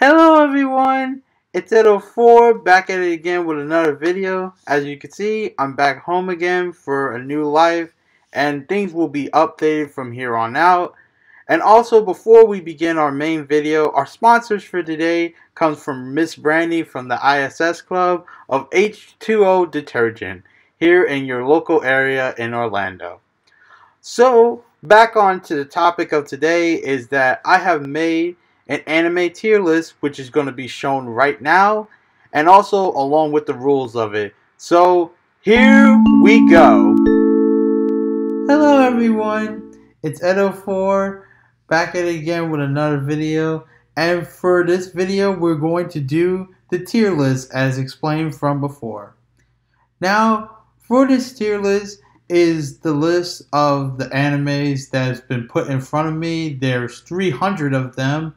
Hello everyone, it's Edo4 back at it again with another video. As you can see, I'm back home again for a new life and things will be updated from here on out. And also before we begin our main video, our sponsors for today comes from Miss Brandy from the ISS Club of H2O Detergent here in your local area in Orlando. So, back on to the topic of today is that I have made an anime tier list which is going to be shown right now and also along with the rules of it. So here we go. Hello everyone, it's Edo4 back at it again with another video and for this video we're going to do the tier list as explained from before. Now for this tier list is the list of the animes that's been put in front of me. There's 300 of them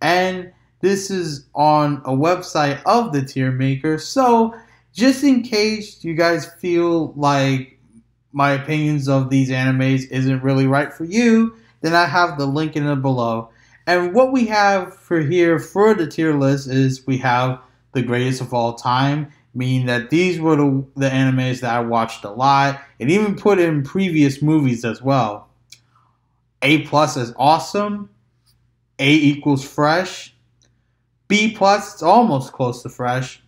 and this is on a website of the tier maker. So, just in case you guys feel like my opinions of these animes isn't really right for you, then I have the link in it below. And what we have for here for the tier list is we have the greatest of all time, meaning that these were the, the animes that I watched a lot and even put in previous movies as well. A plus is awesome. A equals fresh. B plus, it's almost close to fresh.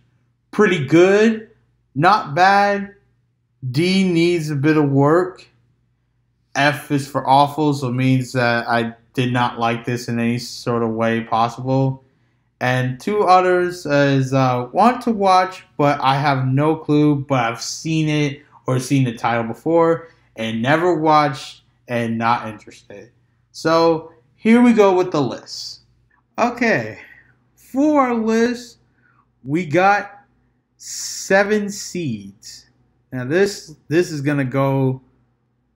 Pretty good. Not bad. D needs a bit of work. F is for awful, so it means that I did not like this in any sort of way possible. And two others is uh, want to watch, but I have no clue, but I've seen it or seen the title before and never watched and not interested. So here we go with the list. Okay, for our list, we got seven seeds. Now this this is gonna go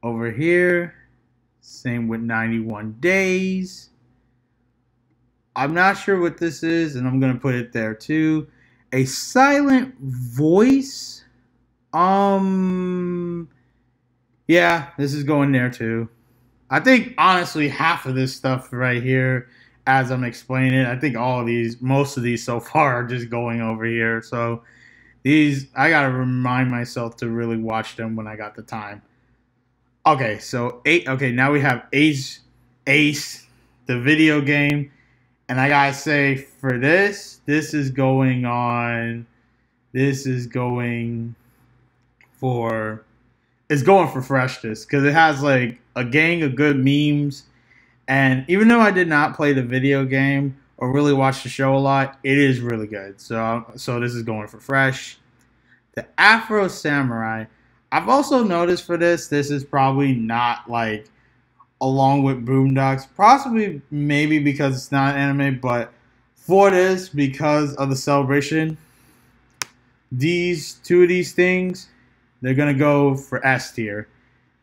over here. Same with 91 days. I'm not sure what this is, and I'm gonna put it there too. A silent voice. Um yeah, this is going there too. I think honestly half of this stuff right here, as I'm explaining it, I think all of these, most of these so far are just going over here. So these, I gotta remind myself to really watch them when I got the time. Okay, so eight. Okay, now we have Ace, Ace, the video game, and I gotta say for this, this is going on. This is going for it's going for freshness because it has like a gang of good memes. And even though I did not play the video game or really watch the show a lot, it is really good. So so this is going for fresh. The Afro Samurai. I've also noticed for this, this is probably not like along with Boondocks. Possibly maybe because it's not anime, but for this, because of the celebration, these two of these things they're gonna go for S tier.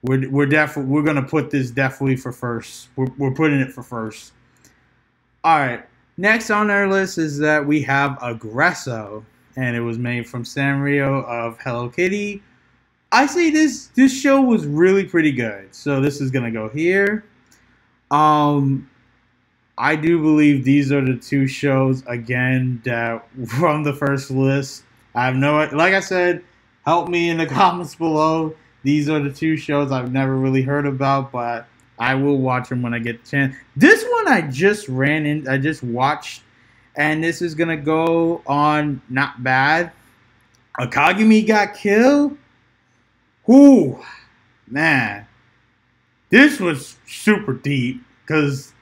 We're we're definitely we're gonna put this definitely for first. We're we're putting it for first. All right. Next on our list is that we have Aggretsuko, and it was made from Sanrio of Hello Kitty. I say this this show was really pretty good. So this is gonna go here. Um, I do believe these are the two shows again that on the first list. I have no like I said, help me in the comments below. These are the two shows I've never really heard about, but I will watch them when I get the chance. This one I just ran in, I just watched, and this is gonna go on not bad. Akame ga killed. Whoo, man, this was super deep because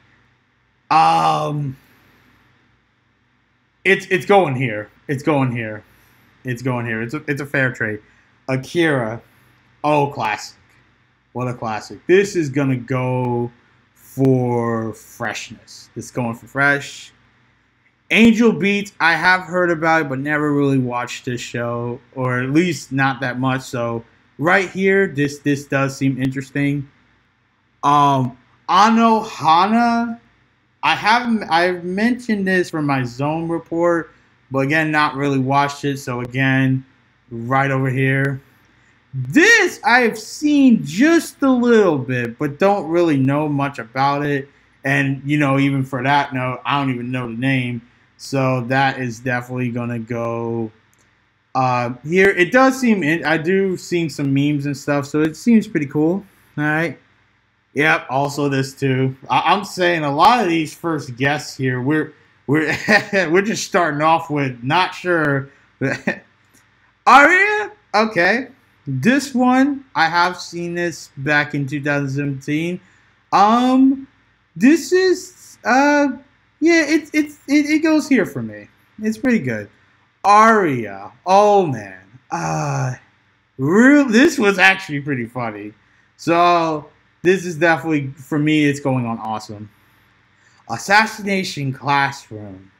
um, it's it's going here. It's going here. It's going here. It's a, it's a fair trade. Akira, oh classic. What a classic. This is gonna go for freshness. It's going for fresh. Angel Beats, I have heard about it, but never really watched this show, or at least not that much. So right here, this this does seem interesting. Um, Anohana, I haven't I've mentioned this from my zone report, but again, not really watched it. So again, right over here. This I've seen just a little bit, but don't really know much about it. And you know, even for that note, I don't even know the name. So that is definitely gonna go uh, here. It does seem I do see some memes and stuff, so it seems pretty cool. All right. Yep. Also this too. I, am saying a lot of these first guests here. We're we're we're just starting off with not sure. Aria. Okay. This one I have seen this back in 2017. Um, this is uh yeah, it's it's it, it goes here for me. It's pretty good. Aria. Oh man. Uh real this was actually pretty funny. So this is definitely for me it's going on awesome. Assassination Classroom.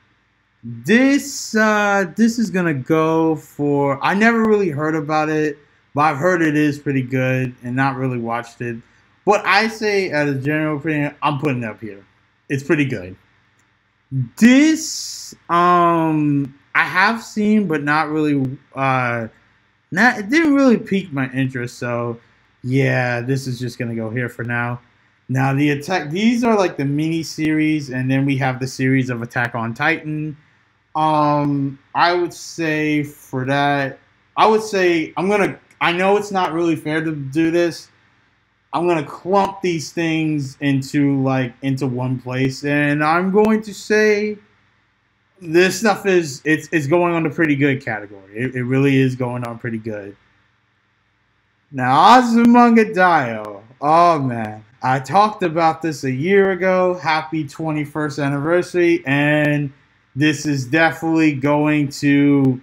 This uh this is gonna go for I never really heard about it, but I've heard it is pretty good and not really watched it. But I say as a general opinion, I'm putting it up here. It's pretty good. This um I have seen, but not really. Uh, not it didn't really pique my interest. So yeah, this is just gonna go here for now. Now the attack. These are like the mini series, and then we have the series of Attack on Titan. Um, I would say for that, I would say I'm gonna. I know it's not really fair to do this. I'm gonna clump these things into like into one place, and I'm going to say this stuff is it's it's going on a pretty good category. It, it really is going on pretty good. Now Azumanga Daioh. Oh man. I talked about this a year ago. Happy 21st anniversary. And this is definitely going to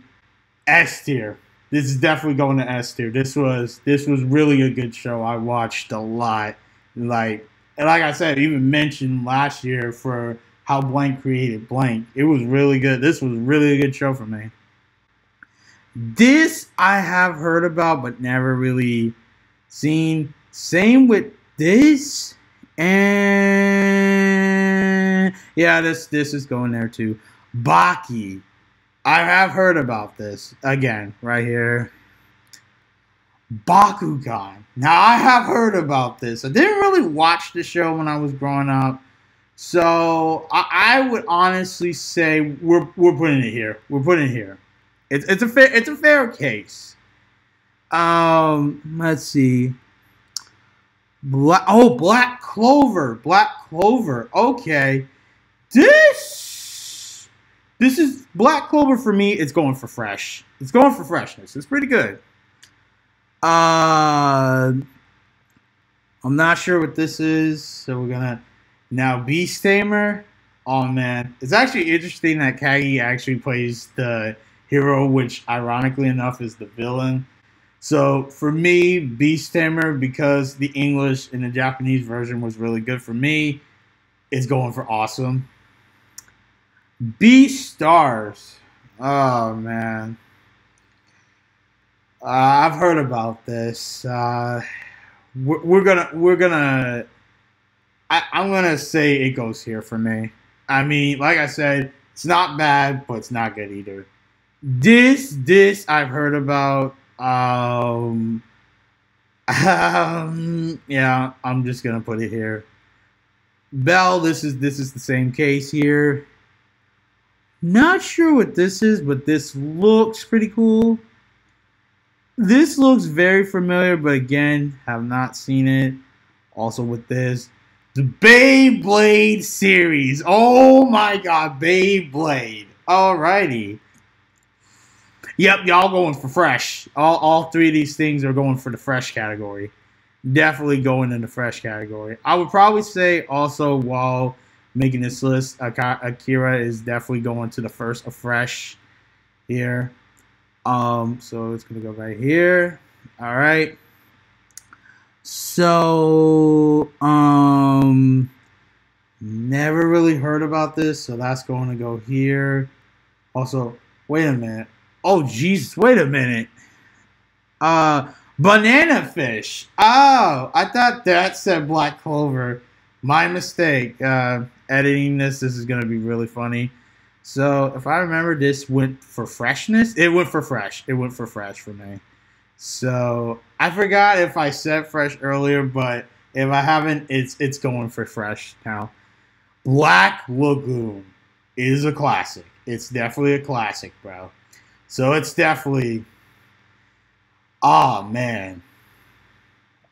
S tier. This is definitely going to S tier. This was this was really a good show. I watched a lot. Like and like I said, even mentioned last year for how Blank created Blank. It was really good. This was really a good show for me. This I have heard about but never really seen. Same with this. And yeah, this this is going there too. Baki. I have heard about this. Again, right here. Bakugan. Now I have heard about this. I didn't really watch the show when I was growing up. So I, I, would honestly say we're we're putting it here. We're putting it here. It's it's a fair it's a fair case. Um, let's see. Black oh Black Clover, Black Clover. Okay, this this is Black Clover for me. It's going for fresh. It's going for freshness. It's pretty good. Uh, I'm not sure what this is, so we're gonna now, Beast Tamer, oh man, it's actually interesting that Kagi actually plays the hero, which ironically enough is the villain. So for me, Beast Tamer, because the English and the Japanese version was really good for me, is going for awesome. Beastars, oh man, uh, I've heard about this. Uh, we're, gonna we're gonna I, I'm gonna say it goes here for me. I mean, like I said, it's not bad, but it's not good either. This, this I've heard about. Um, um, yeah, I'm just gonna put it here. Bell, this is this is the same case here. Not sure what this is, but this looks pretty cool. This looks very familiar, but again, have not seen it. Also with this, the Beyblade series. Oh my god, Beyblade. Alrighty. Yep, y'all going for fresh. All, all three of these things are going for the fresh category. Definitely going in the fresh category. I would probably say also while making this list, Akira is definitely going to the first of fresh here. Um, so it's gonna go right here. All right. So, um, never really heard about this, so that's going to go here. Also, wait a minute. Oh, Jesus, wait a minute. Uh, banana fish. Oh, I thought that said black clover. My mistake. Uh, editing this, this is going to be really funny. So, if I remember, this went for freshness. It went for fresh. It went for fresh for me. So I forgot if I said fresh earlier, but if I haven't, it's it's going for fresh now. Black Lagoon is a classic. It's definitely a classic, bro. So it's definitely. Oh man.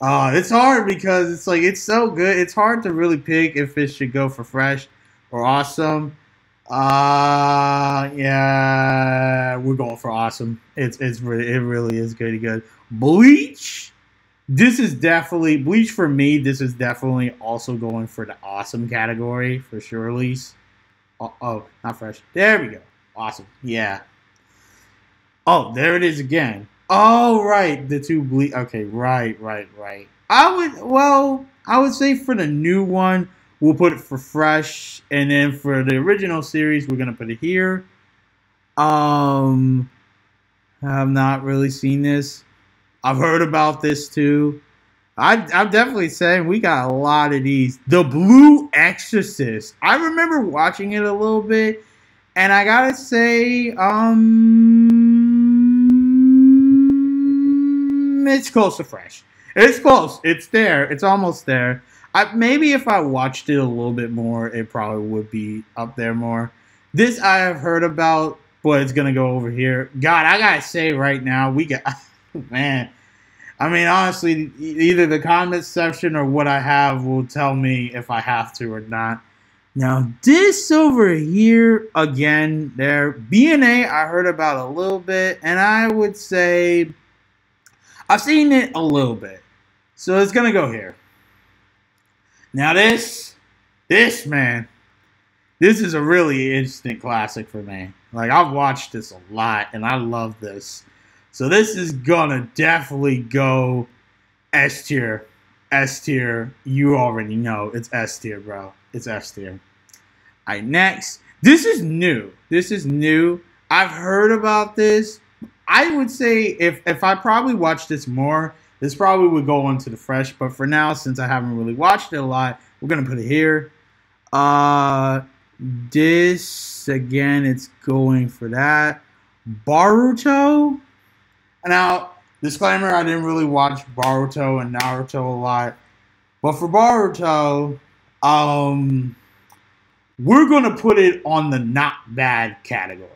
Uh, it's hard because it's like it's so good. It's hard to really pick if it should go for fresh or awesome. Uh yeah, we're going for awesome. It's it's really it really is good good. Bleach. This is definitely Bleach for me. This is definitely also going for the awesome category for sure. At least. Oh, oh, not fresh. There we go. Awesome. Yeah. Oh, there it is again. Oh, right. The two Bleach. Okay, right, right, right. I would. Well, I would say for the new one We'll put it for fresh, and then for the original series, we're gonna put it here. Um, I've not really seen this. I've heard about this too. I, I'm definitely saying we got a lot of these. The Blue Exorcist. I remember watching it a little bit, and I gotta say, um, it's close to fresh. It's close. It's there. It's almost there. I, maybe if I watched it a little bit more, it probably would be up there more. This I have heard about, but it's gonna go over here. God, I gotta say right now, we got man. I mean, honestly, either the comment section or what I have will tell me if I have to or not. Now, this over here, again, there, BNA, I heard about a little bit, and I would say I've seen it a little bit. So it's going to go here. Now this, this man, this is a really instant classic for me. Like I've watched this a lot and I love this. So this is gonna definitely go S tier. S tier. You already know it's S tier, bro. It's S tier. Alright, next. This is new. This is new. I've heard about this. I would say if if I probably watched this more, this probably would go into the fresh, but for now, since I haven't really watched it a lot, we're gonna put it here. Uh, this again, it's going for that. Boruto. Now, disclaimer: I didn't really watch Boruto and Naruto a lot, but for Boruto, um, we're gonna put it on the not bad category.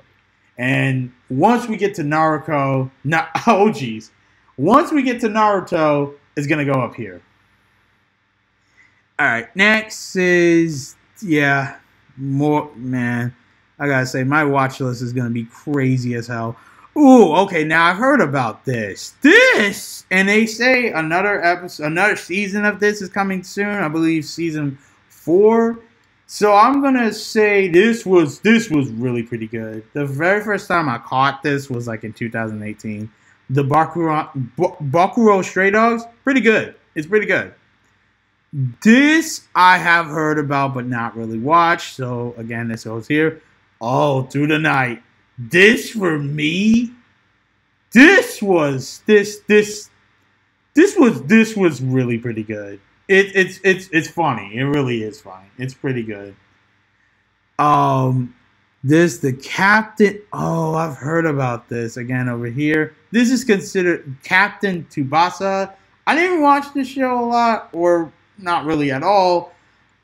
And once we get to Naruto, not oh geez, once we get to Naruto, it's gonna go up here. All right, next is yeah, more man. I gotta say, my watch list is gonna be crazy as hell. Ooh, okay, now I've heard about this. This, and they say another episode, another season of this is coming soon. I believe season four. So I'm gonna say this was this was really pretty good. The very first time I caught this was like in 2018 the Bakuro, Bakuro Stray Dogs, pretty good. It's pretty good. This I have heard about but not really watched. So again, this goes here. Oh, through the night. This for me. This was this this this was this was really pretty good. It, it's it's it's funny. It really is funny. It's pretty good. Um, this, the captain. Oh, I've heard about this again over here. This is considered Captain Tsubasa. I didn't watch the show a lot, or not really at all,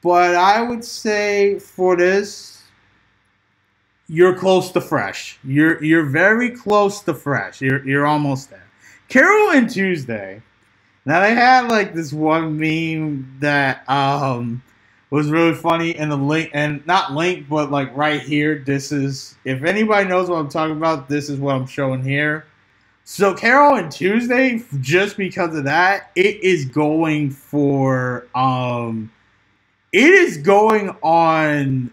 but I would say for this, you're close to fresh. You're you're very close to fresh. You're you're almost there. Carole and Tuesday. Now they had like this one meme that um was really funny. And the link, and not link, but like right here, this is, if anybody knows what I'm talking about, this is what I'm showing here. So Carole and Tuesday, just because of that, it is going for, um, it is going on,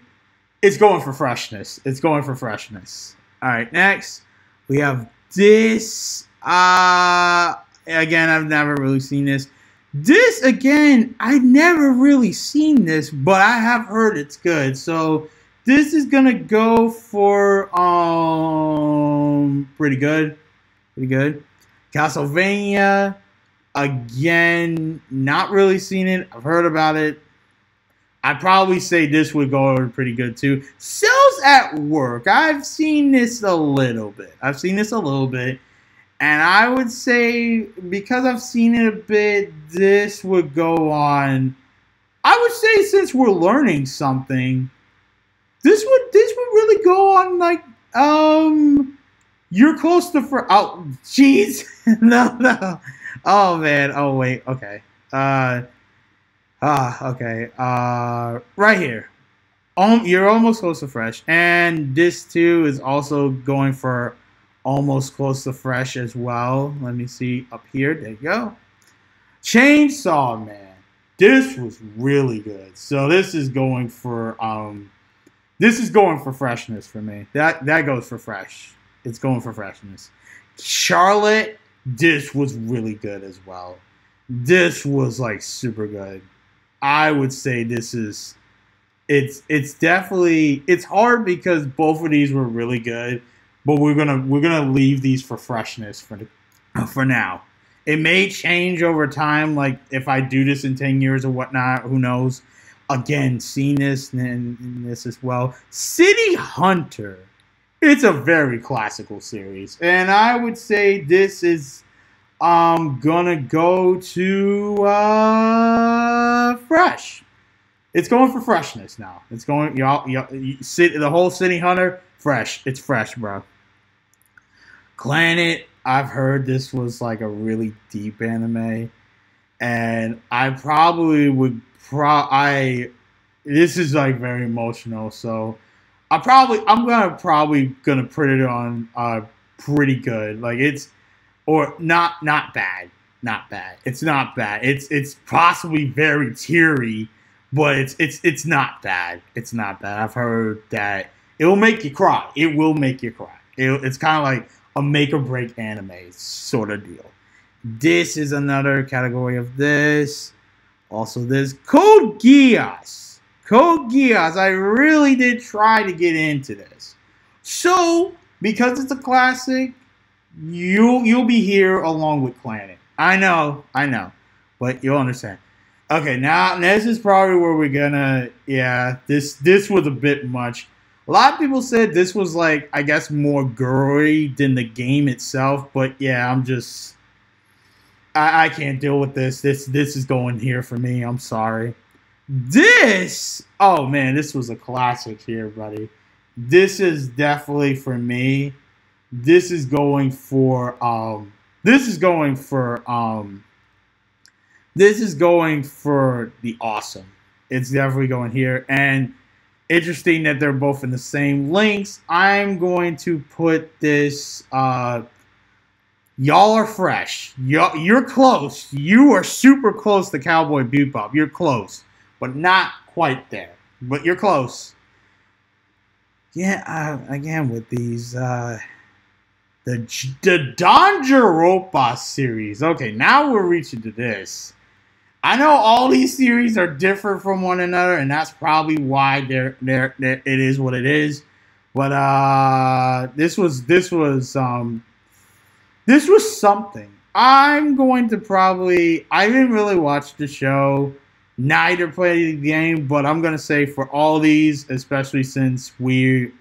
it's going for freshness. It's going for freshness. All right, next we have this. Uh, again, I've never really seen this. This again, I've never really seen this, but I have heard it's good. So this is gonna go for um pretty good, pretty good. Castlevania, again, not really seen it. I've heard about it. I'd probably say this would go over pretty good too. Cells at work. I've seen this a little bit. I've seen this a little bit. And I would say, because I've seen it a bit, this would go on. I would say, since we're learning something, this would this would really go on like Um, you're close to for. Oh, jeez. no, no. Oh man. Oh wait. Okay. Uh. Ah. Okay. Uh. Right here. Um. You're almost close to fresh, and this too is also going for almost close to fresh as well. Let me see up here. There you go. Chainsaw Man. This was really good. So this is going for um this is going for freshness for me. That that goes for fresh. It's going for freshness. Charlotte, this was really good as well. This was like super good. I would say this is it's it's definitely it's hard because both of these were really good but we're gonna we're gonna leave these for freshness for for now. It may change over time, like if I do this in ten years or whatnot. Who knows? Again, seen this and, this as well. City Hunter. It's a very classical series, and I would say this is I'm gonna go to uh fresh. It's going for freshness now. It's going y'all y'all the whole City Hunter fresh. It's fresh, bro. Clannad, I've heard this was like a really deep anime, and I probably would pro I. This is like very emotional, so I probably I'm gonna probably gonna put it on uh pretty good. Like it's or not not bad, not bad. It's not bad. It's it's possibly very teary, but it's it's it's not bad. It's not bad. I've heard that it will make you cry. It will make you cry. It, it's kind of like a make or break anime sort of deal. This is another category of this. Also, this Code Geass. Code Geass. I really did try to get into this. So, because it's a classic, you'll you'll be here along with Clannad. I know, I know, but you'll understand. Okay, now this is probably where we're gonna. Yeah, this this was a bit much. A lot of people said this was like, I guess, more gory than the game itself. But yeah, I'm just, I, I can't deal with this. This this is going here for me. I'm sorry. This, oh man, this was a classic here, buddy. This is definitely for me. This is going for um. This is going for um. This is going for the awesome. It's definitely going here and interesting that they're both in the same links. I'm going to put this. Uh, y'all are fresh. Y'all, you're close. You are super close to Cowboy Bebop. You're close, but not quite there. But you're close. Yeah, uh, again with these uh, the the Danganronpa series. Okay, now we're reaching to this. I know all these series are different from one another, and that's probably why they're, they're, they're it is what it is. But uh, this was this was um, this was something. I'm going to probably I didn't really watch the show, neither play the game, but I'm gonna say for all these, especially since we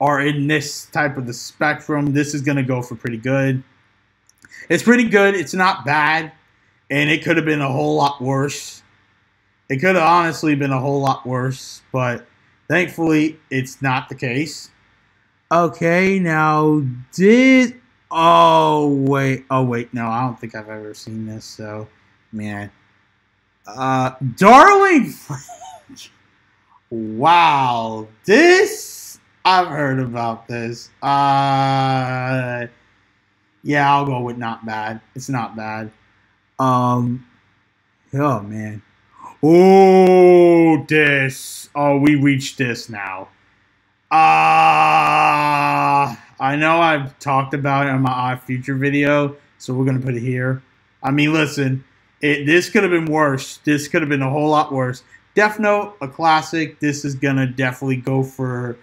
are in this type of the spectrum, this is gonna go for pretty good. It's pretty good. It's not bad and it could have been a whole lot worse. It could have honestly been a whole lot worse, but thankfully it's not the case. Okay, now did oh wait oh wait no I don't think I've ever seen this so man. Uh Darling wow this I've heard about this. Uh yeah I'll go with not bad. It's not bad um, oh man. Oh, this. Oh, we reached this now. Ah, uh, I know I've talked about it in my future video, so we're gonna put it here. I mean, listen, it this could have been worse. This could have been a whole lot worse. Death Note, a classic. This is gonna definitely go for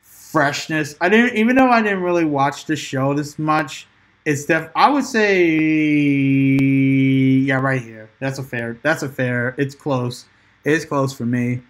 freshness. I didn't, even though I didn't really watch the show this much it's def. I would say, yeah, right here. That's a fair. That's a fair. It's close. It's close for me.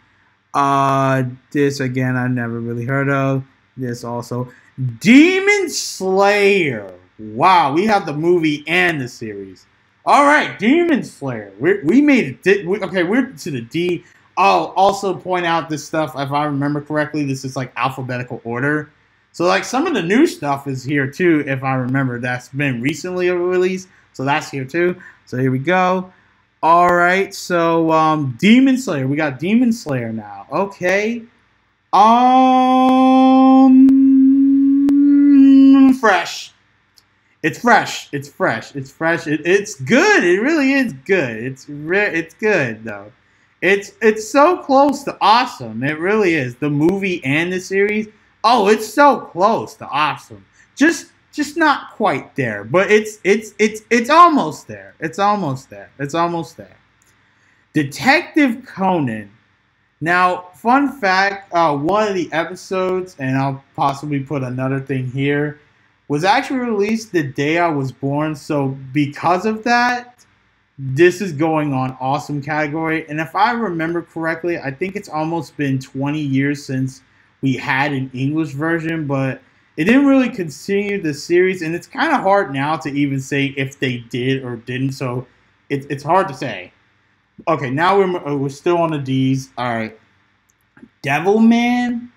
Uh, this again, I never really heard of. This also, Demon Slayer. Wow, we have the movie and the series. All right, Demon Slayer. we we made it. We, okay, we're to the D. Oh, also point out this stuff. If I remember correctly, this is like alphabetical order. So like some of the new stuff is here too. If I remember, that's been recently released. So that's here too. So here we go. All right. So um, Demon Slayer. We got Demon Slayer now. Okay. Um, fresh. It's fresh. It's fresh. It's fresh. It, it's good. It really is good. It's re- It's good though. It's it's so close to awesome. It really is. The movie and the series. Oh, it's so close to awesome. Just just not quite there, but it's it's it's it's almost there. It's almost there. It's almost there. Detective Conan. Now, fun fact: uh, one of the episodes, and I'll possibly put another thing here, was actually released the day I was born. So because of that, this is going on awesome category. And if I remember correctly, I think it's almost been 20 years since we had an English version, but it didn't really continue the series, and it's kind of hard now to even say if they did or didn't. So it, it's hard to say. Okay, now we're uh, we're still on the D's. All right, Devilman.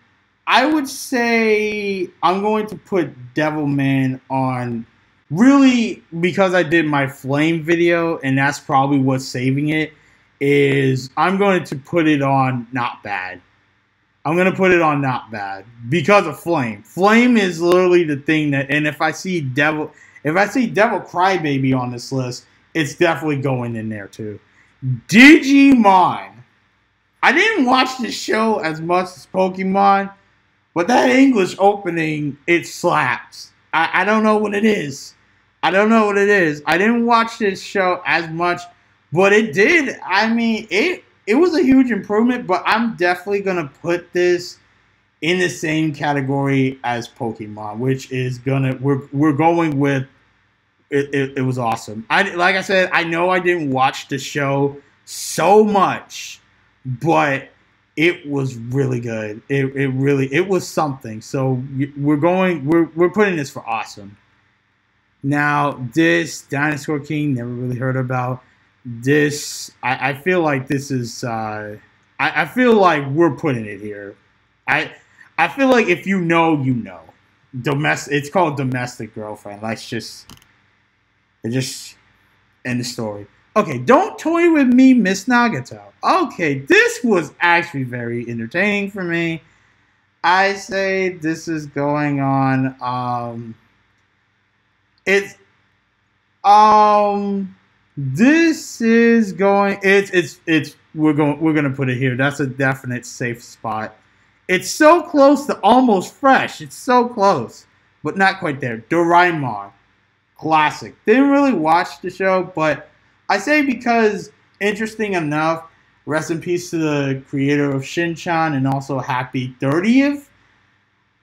I would say I'm going to put Devilman on really because I did my flame video, and that's probably what's saving it. Is I'm going to put it on not bad. I'm gonna put it on not bad because of Flame. Flame is literally the thing that, and if I see Devil, if I see Devil Crybaby on this list, it's definitely going in there too. Digimon. I didn't watch the show as much as Pokemon, but that English opening it slaps. I, I don't know what it is. I don't know what it is. I didn't watch this show as much, but it did. I mean, it it was a huge improvement, but I'm definitely gonna put this in the same category as Pokemon, which is gonna we're we're going with it, it, it, was awesome. I like I said, I know I didn't watch the show so much, but it was really good. It, it really it was something. So we're going we're we're putting this for awesome. Now this Dinosaur King never really heard about this I, I feel like this is uh, I, I feel like we're putting it here. I I feel like if you know, you know. Domestic it's called domestic girlfriend. Let's just just end the story. Okay, don't toy with me, Miss Nagatoro. Okay, this was actually very entertaining for me. I say this is going on um it's um this is going. It's it's it's. We're going. We're gonna put it here. That's a definite safe spot. It's so close to almost fresh. It's so close, but not quite there. Doraemon, classic. Didn't really watch the show, but I say because interesting enough. Rest in peace to the creator of Shin-chan and also happy 30th.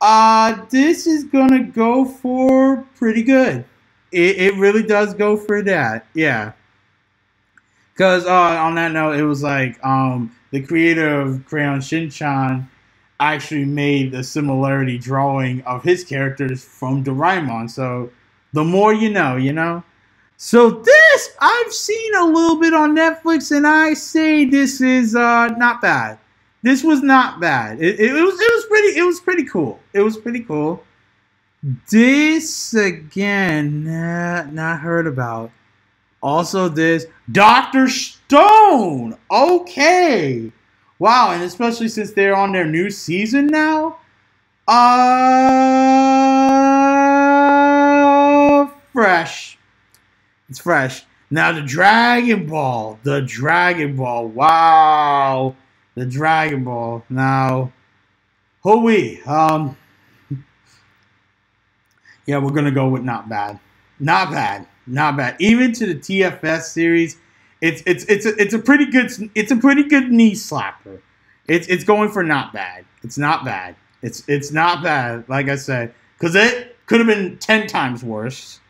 Uh, this is gonna go for pretty good. It, it really does go for that. Yeah. Because uh, on that note, it was like um, the creator of Crayon Shin-chan actually made a similarity drawing of his characters from Doraemon. So the more you know, you know. So this I've seen a little bit on Netflix, and I say this is uh, not bad. This was not bad. It, it, was it was pretty it was pretty cool. It was pretty cool. This again, not heard about. Also, this Doctor Stone. Okay, wow, and especially since they're on their new season now. Uh, fresh. It's fresh. Now the Dragon Ball, the Dragon Ball. Wow, the Dragon Ball. Now, who we? Um, yeah, we're gonna go with not bad. Not bad. Not bad. Even to the TFS series, it's it's it's a, it's a pretty good it's a pretty good knee slapper. It's it's going for not bad. It's not bad. It's it's not bad. Like I said, because it could have been ten times worse.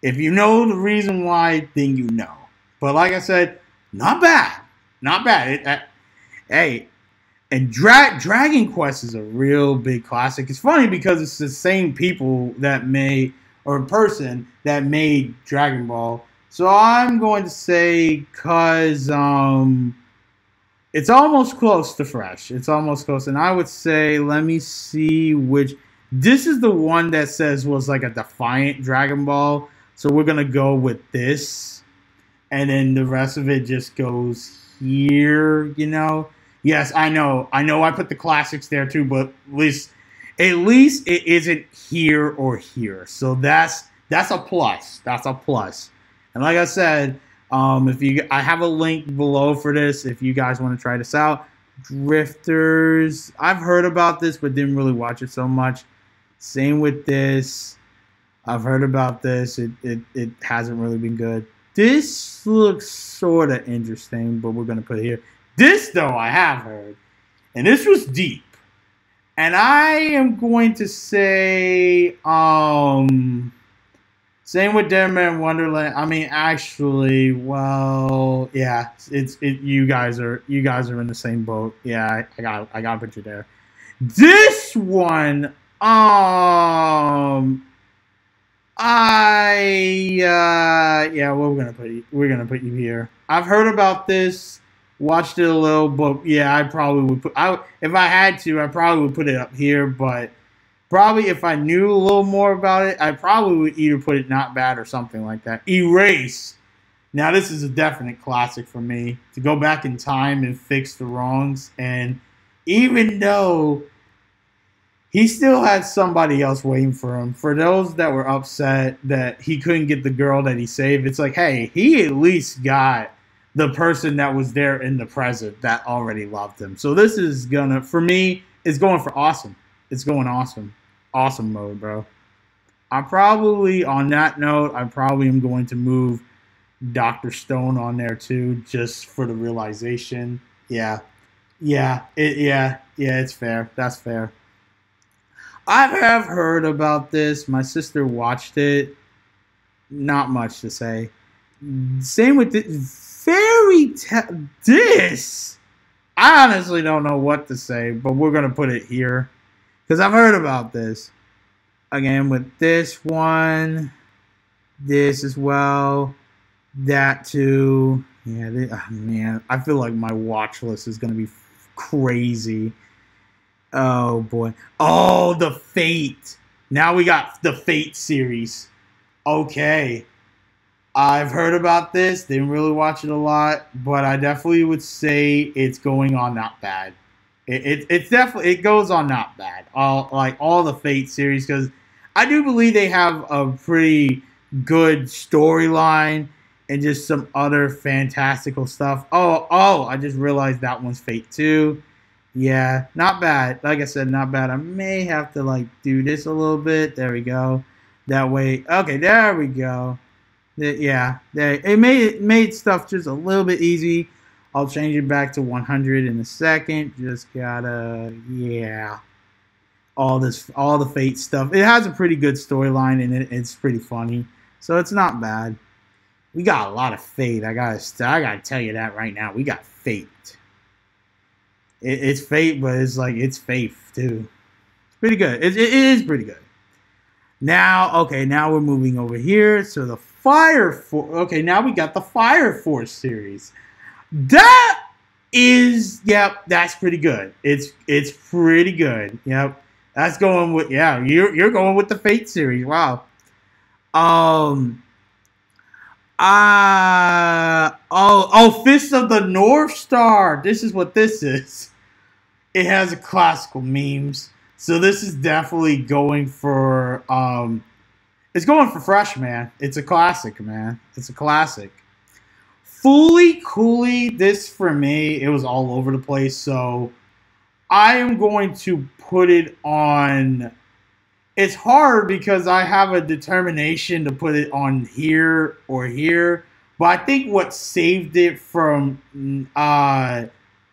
If you know the reason why, then you know. But like I said, not bad. Not bad. It, hey, and Dra- Dragon Quest is a real big classic. It's funny because it's the same people that made or person that made Dragon Ball. So I'm going to say cause um it's almost close to fresh. It's almost close, and I would say, let me see which. This is the one that says was like a defiant Dragon Ball. So we're gonna go with this, and then the rest of it just goes here. You know. Yes, I know. I know. I put the classics there too, but at least, at least it isn't here or here. So that's that's a plus. That's a plus. And like I said, um, if you, I have a link below for this. If you guys want to try this out, Drifters. I've heard about this, but didn't really watch it so much. Same with this. I've heard about this. It it, it hasn't really been good. This looks sort of interesting, but we're gonna put it here. This though, I have heard, and this was deep. And I am going to say, um, same with Deadman Wonderland. I mean, actually, well, yeah, it's it. You guys are you guys are in the same boat. Yeah, I, I got I got to put you there. This one, um, I uh, yeah, well, we're gonna put you, we're gonna put you here. I've heard about this, watched it a little, but yeah, I probably would put. I if I had to, I probably would put it up here, but Probably if I knew a little more about it, I probably would either put it not bad or something like that. Erase. Now this is a definite classic for me to go back in time and fix the wrongs. And even though he still had somebody else waiting for him, for those that were upset that he couldn't get the girl that he saved, it's like, hey, he at least got the person that was there in the present that already loved him. So this is gonna, for me, it's going for awesome. It's going awesome awesome mode, bro. I probably, on that note, I probably am going to move Dr. Stone on there too, just for the realization. Yeah. Yeah. It, yeah. Yeah, it's fair. That's fair. I have heard about this. My sister watched it. Not much to say. Same with this. Very te- this. I honestly don't know what to say, but we're gonna put it here because I've heard about this. Again, with this one, this as well, that too. Yeah, they, oh man, I feel like my watch list is gonna be crazy. Oh boy. Oh, the Fate. Now we got the Fate series. Okay. I've heard about this. Didn't really watch it a lot, but I definitely would say it's going on not bad. It, it, it's definitely it goes on not bad. All like all the Fate series because I do believe they have a pretty good storyline and just some other fantastical stuff. Oh oh, I just realized that one's Fate too. Yeah, not bad. Like I said, not bad. I may have to like do this a little bit. There we go. That way. Okay, there we go. Yeah, there. It made it made stuff just a little bit easy I'll change it back to 100 in a second. Just gotta, yeah. All this, all the Fate stuff. It has a pretty good storyline and it, it's pretty funny. So it's not bad. We got a lot of Fate. I gotta, I gotta tell you that right now. We got Fate. It, it's Fate, but it's like, it's faith too. It's pretty good. It, it is pretty good. Now, okay, now we're moving over here. So the Fire Force. Okay, now we got the Fire Force series. That is, yep, that's pretty good. It's it's pretty good. Yep, that's going with yeah. You're you're going with the Fate series. Wow. Um. Uh oh oh Fist of the North Star. This is what this is. It has a classical memes. So this is definitely going for um it's going for fresh, man. It's a classic, man. It's a classic. Fooly Cooly, this for me, it was all over the place. So I am going to put it on. It's hard because I have a determination to put it on here or here. But I think what saved it from uh,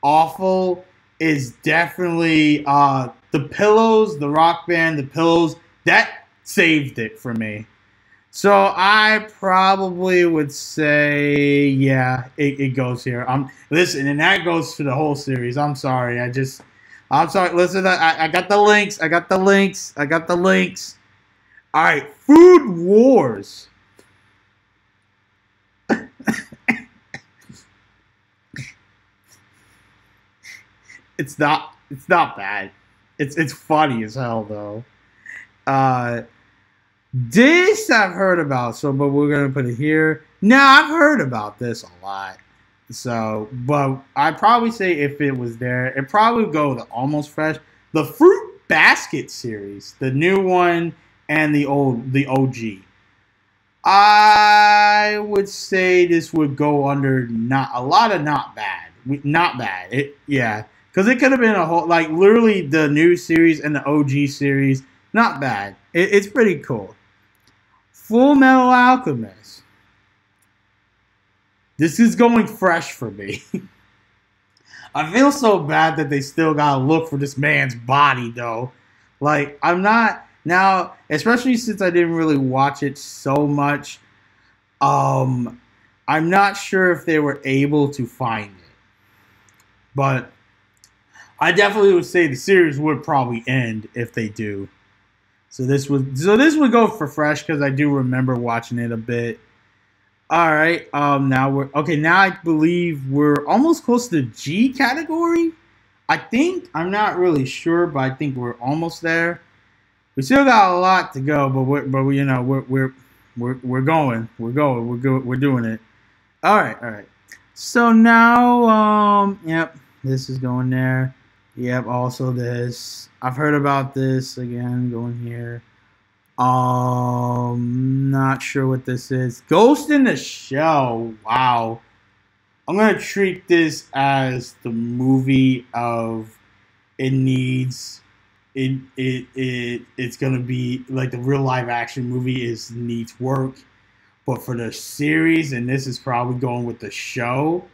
awful is definitely uh, the pillows, the rock band, the pillows. That saved it for me. So I probably would say, yeah, it, it goes here. Um, listen, and that goes for the whole series. I'm sorry, I just, I'm sorry. Listen, I, I got the links. I got the links. I got the links. All right, Food Wars. it's not it's not bad. It's it's funny as hell though. Uh, this I've heard about, so but we're gonna put it here. Now I've heard about this a lot. So, but I'd probably say if it was there, it probably would go to almost fresh. The fruit basket series, the new one and the old the OG. I would say this would go under not a lot of not bad, not bad. It yeah, because it could have been a whole like literally the new series and the OG series. Not bad. It, it's pretty cool. Full Metal Alchemist. This is going fresh for me. I feel so bad that they still gotta look for this man's body though. Like I'm not now, especially since I didn't really watch it so much, um, I'm not sure if they were able to find it. But I definitely would say the series would probably end if they do. So this would so this would go for fresh because I do remember watching it a bit. All right, um, now we're okay. Now I believe we're almost close to G category. I think I'm not really sure, but I think we're almost there we still got a lot to go, but we're, but we, you know we're we're we're we're going, we're going, we're go, we're doing it. All right, all right. So now, um, yep, this is going there. Yep, also this. I've heard about this again. Going here. Um, not sure what this is. Ghost in the Shell. Wow. I'm gonna treat this as the movie of it needs it it it it's gonna be like the real live action movie is needs work, but for the series and this is probably going with the show.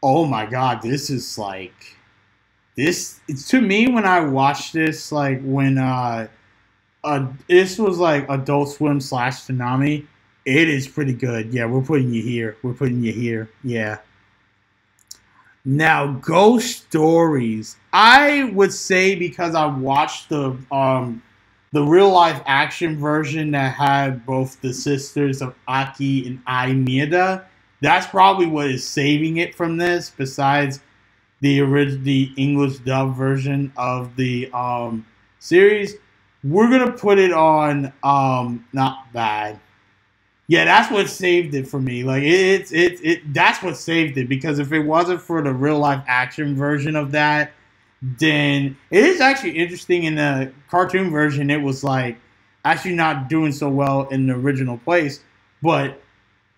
Oh my god, this is like this it's to me when I watched this like when uh uh this was like Adult Swim slash Toonami. It is pretty good. Yeah, we're putting you here. We're putting you here. Yeah. Now, Ghost Stories. I would say because I watched the um the real life action version that had both the sisters of Aki and Ai Maeda. That's probably what is saving it from this. Besides the original, the English dub version of the um series, we're gonna put it on um not bad yeah, that's what saved it for me. Like it's it, it it that's what saved it because if it wasn't for the real life action version of that, then it is actually interesting in the cartoon version. It was like actually not doing so well in the original place, but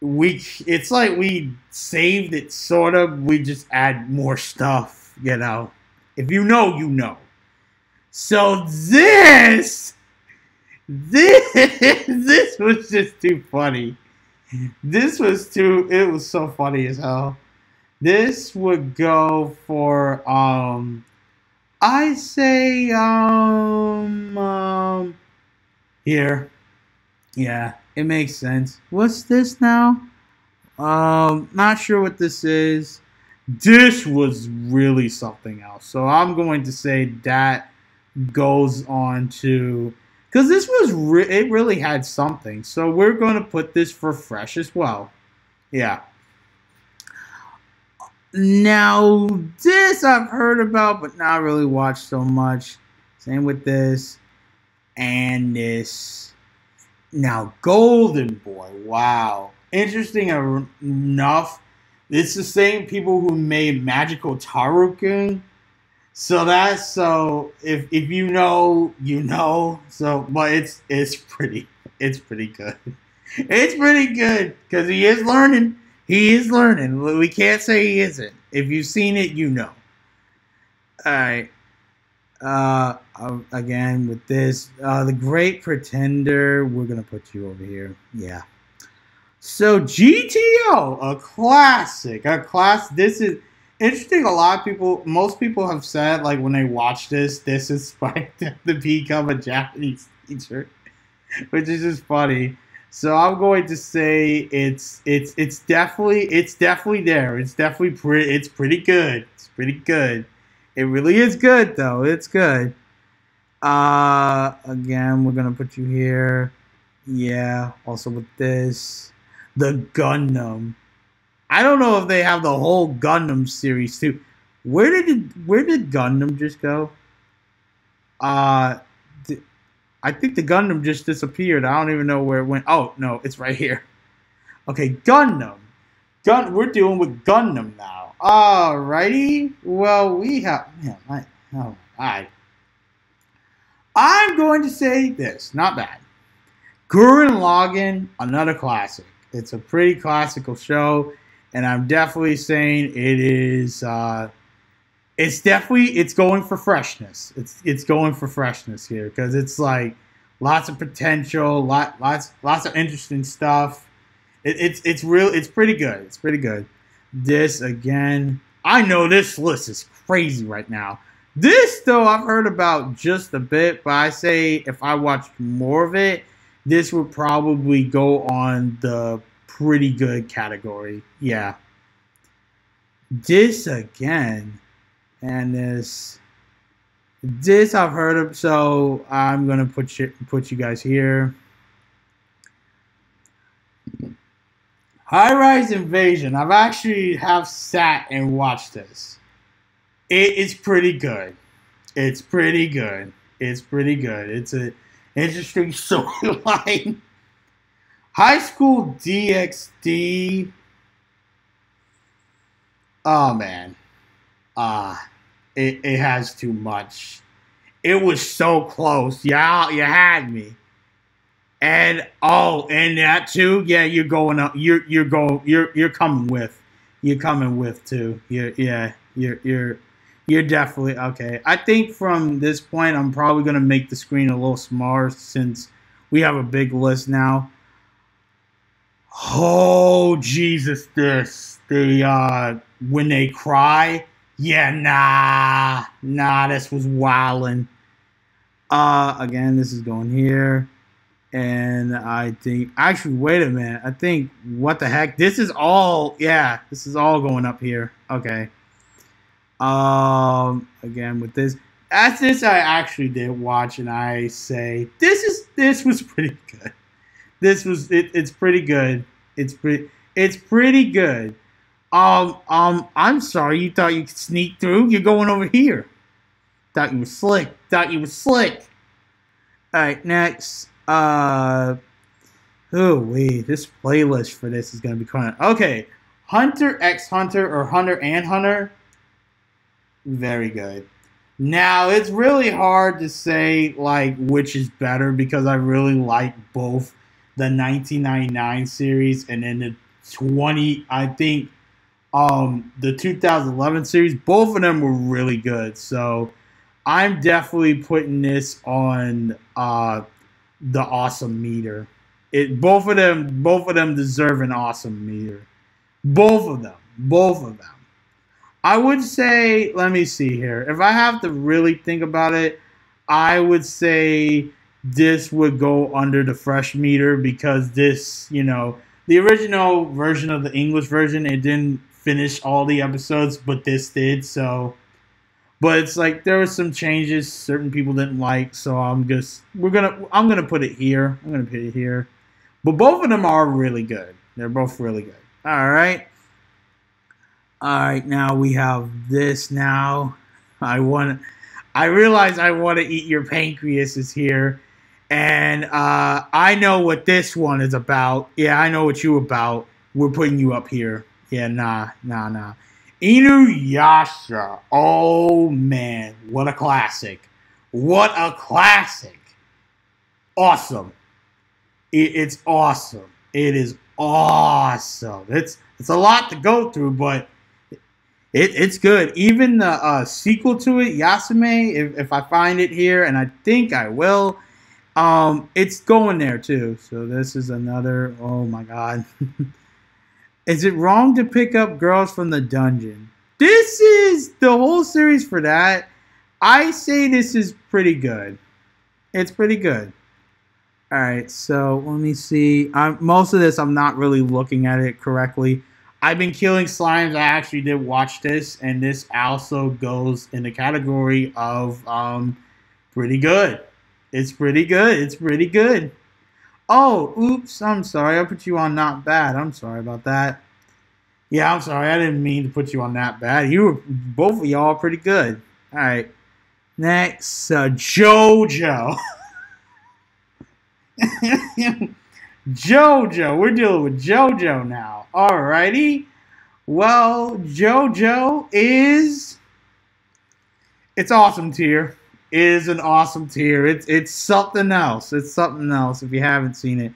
we it's like we saved it sort of. We just add more stuff, you know. If you know, you know. So this this this was just too funny. This was too it was so funny as hell. This would go for um I say um um here. Yeah, it makes sense. What's this now? Um not sure what this is. This was really something else. So I'm going to say that goes on to because this was re- it really had something. So we're going to put this for fresh as well. Yeah. Now this I've heard about, but not really watched so much. Same with this and this. Now Golden Boy, wow, interesting enough. It's the same people who made Magical Taruken so that's so if if you know, you know. So but it's it's pretty it's pretty good. It's pretty good because he is learning. He is learning. We can't say he isn't. If you've seen it, you know. All right. Uh, again with this, uh, the Great Pretender. We're gonna put you over here. Yeah. So GTO, a classic, a class. This is interesting. A lot of people, most people have said, like when they watch this, this inspired them to become a Japanese teacher, which is just funny. So I'm going to say it's it's it's definitely it's definitely there. It's definitely pretty. It's pretty good. It's pretty good. It really is good though. It's good. Uh, again, we're gonna put you here. Yeah. Also with this, the Gundam. I don't know if they have the whole Gundam series too. Where did it, where did Gundam just go? Uh, I think the Gundam just disappeared. I don't even know where it went. Oh no, it's right here. Okay, Gundam. Gun. We're dealing with Gundam now. Alrighty. Well, we have. Man, my, oh, I. I'm going to say this. Not bad. Gurren Lagann, another classic. It's a pretty classical show, and I'm definitely saying it is. Uh, it's definitely it's going for freshness. It's it's going for freshness here because it's like lots of potential, lot lots lots of interesting stuff. It, it's it's real. It's pretty good. It's pretty good. This again. I know this list is crazy right now. This though I've heard about just a bit, but I say if I watched more of it, this would probably go on the pretty good category. Yeah. This again, and this, this I've heard of. So I'm gonna put you put you guys here. High Rise Invasion. I've actually have sat and watched this. It is pretty good. It's pretty good. It's pretty good. It's a interesting storyline. High School DxD. Oh man. Ah, uh, it, it has too much. It was so close. Yeah, you had me. And oh, and that too. Yeah, you're going up. You're you're going. You're you're coming with. You're coming with too. You're yeah. You're you're you're definitely okay. I think from this point, I'm probably gonna make the screen a little smaller since we have a big list now. Oh Jesus! This the uh when they cry. Yeah, nah, nah. This was wildin'. Uh, again, this is going here. And I think, actually, wait a minute. I think, what the heck? This is all, yeah, this is all going up here. Okay. Um, again, with this, that's this I actually did watch, and I say this is this was pretty good. This was it, it's pretty good. It's pretty it's pretty good. Um, um, I'm sorry, you thought you could sneak through? You're going over here. Thought you were slick. Thought you were slick. All right, next. Uh, oh wait, this playlist for this is gonna be kind of okay. Hunter X Hunter or Hunter and Hunter, very good. Now it's really hard to say like which is better because I really like both the 1999 series and then the 20. I think um the 2011 series. Both of them were really good. So I'm definitely putting this on uh the awesome meter. It both of them both of them deserve an awesome meter. Both of them. Both of them. I would say, let me see here. If I have to really think about it, I would say this would go under the fresh meter because this, you know, the original version of the English version, it didn't finish all the episodes, but this did. So but it's like there were some changes certain people didn't like, so I'm just we're gonna I'm gonna put it here. I'm gonna put it here. But both of them are really good. They're both really good. All right. All right, now we have this now. I want I realize I want to eat your pancreas is here. And uh, I know what this one is about. Yeah, I know what you about. We're putting you up here. Yeah, nah, nah, nah. Inuyasha. Oh man, what a classic. What a classic. Awesome. It, it's awesome. It is awesome. It's it's a lot to go through, but it, it's good. Even the uh, sequel to it, Yashahime, if, if I find it here, and I think I will, um, it's going there too. So this is another. Oh my god. Is it wrong to pick up girls from the dungeon? This is the whole series for that. I say this is pretty good. It's pretty good. All right, so let me see. I'm, most of this, I'm not really looking at it correctly. I've been killing slimes. I actually did watch this, and this also goes in the category of um, pretty good. It's pretty good. It's pretty good. Oh, oops, I'm sorry. I put you on not bad. I'm sorry about that. Yeah, I'm sorry. I didn't mean to put you on that bad. You were both of y'all pretty good. All right. Next, uh, JoJo. JoJo. We're dealing with JoJo now. Alrighty. Well, JoJo is it's awesome tier. Is an awesome tier. It's it's something else. It's something else if you haven't seen it.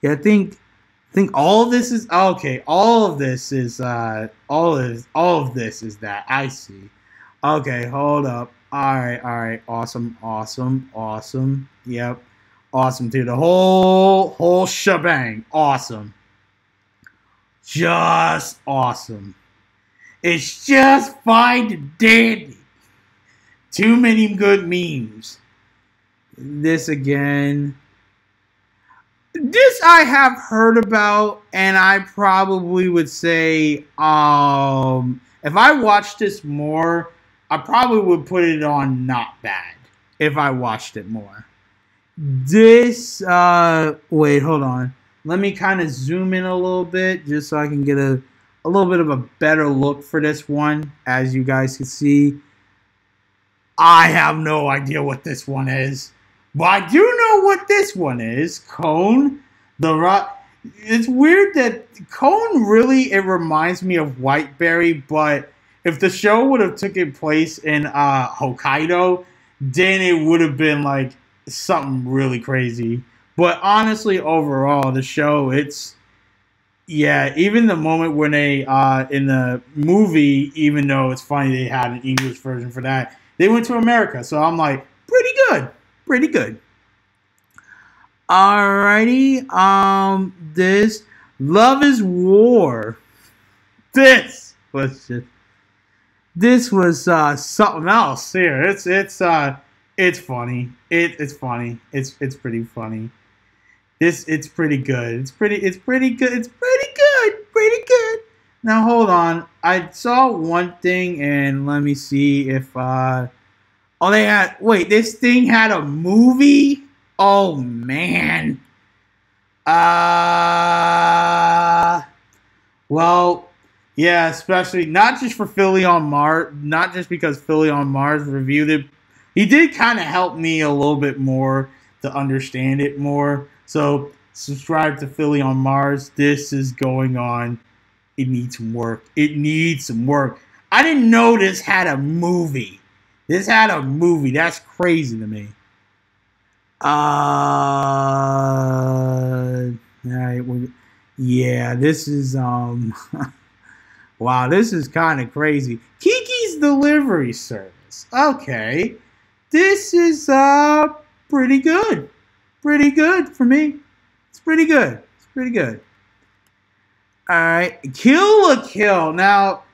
Yeah, I think I think all of this is okay. All of this is uh all of all of this is that. I see. Okay, hold up. All right, all right. Awesome, awesome, awesome. Yep. Awesome too. The whole whole shebang. Awesome. Just awesome. It's just fine and dandy. Too many good memes. This again. This I have heard about, and I probably would say, um, if I watched this more, I probably would put it on not bad if I watched it more. This, uh, wait, hold on. Let me kind of zoom in a little bit just so I can get a, a little bit of a better look for this one. As you guys can see, I have no idea what this one is. But I do know what this one is. K-On, the rock. It's weird that K-On really, it reminds me of Whiteberry, but if the show would have taken place in uh, Hokkaido, then it would have been like something really crazy. But honestly, overall, the show, it's yeah. Even the moment when they uh, in the movie, even though it's funny they had an English version for that, they went to America. So I'm like, pretty good, pretty good. Alrighty, um, this Love is War. This was just this was uh, something else here. It's it's uh it's funny. It it's funny. It's it's pretty funny. This it's pretty good. It's pretty it's pretty good. It's pretty good. Pretty good. Now hold on. I saw one thing and let me see if uh Oh they had wait, this thing had a movie? Oh man. Uh well, yeah, especially not just for Philly on Mars, not just because Philly on Mars reviewed it. He did kind of help me a little bit more to understand it more. So subscribe to Philly on Mars. This is going on. It needs some work. It needs some work. I didn't know this had a movie. This had a movie. That's crazy to me. Uh, all right. Well, yeah, this is um. wow, this is kind of crazy. Kiki's delivery service. Okay, this is uh pretty good. Pretty good for me. It's pretty good. It's pretty good. All right, Kill la Kill. Now,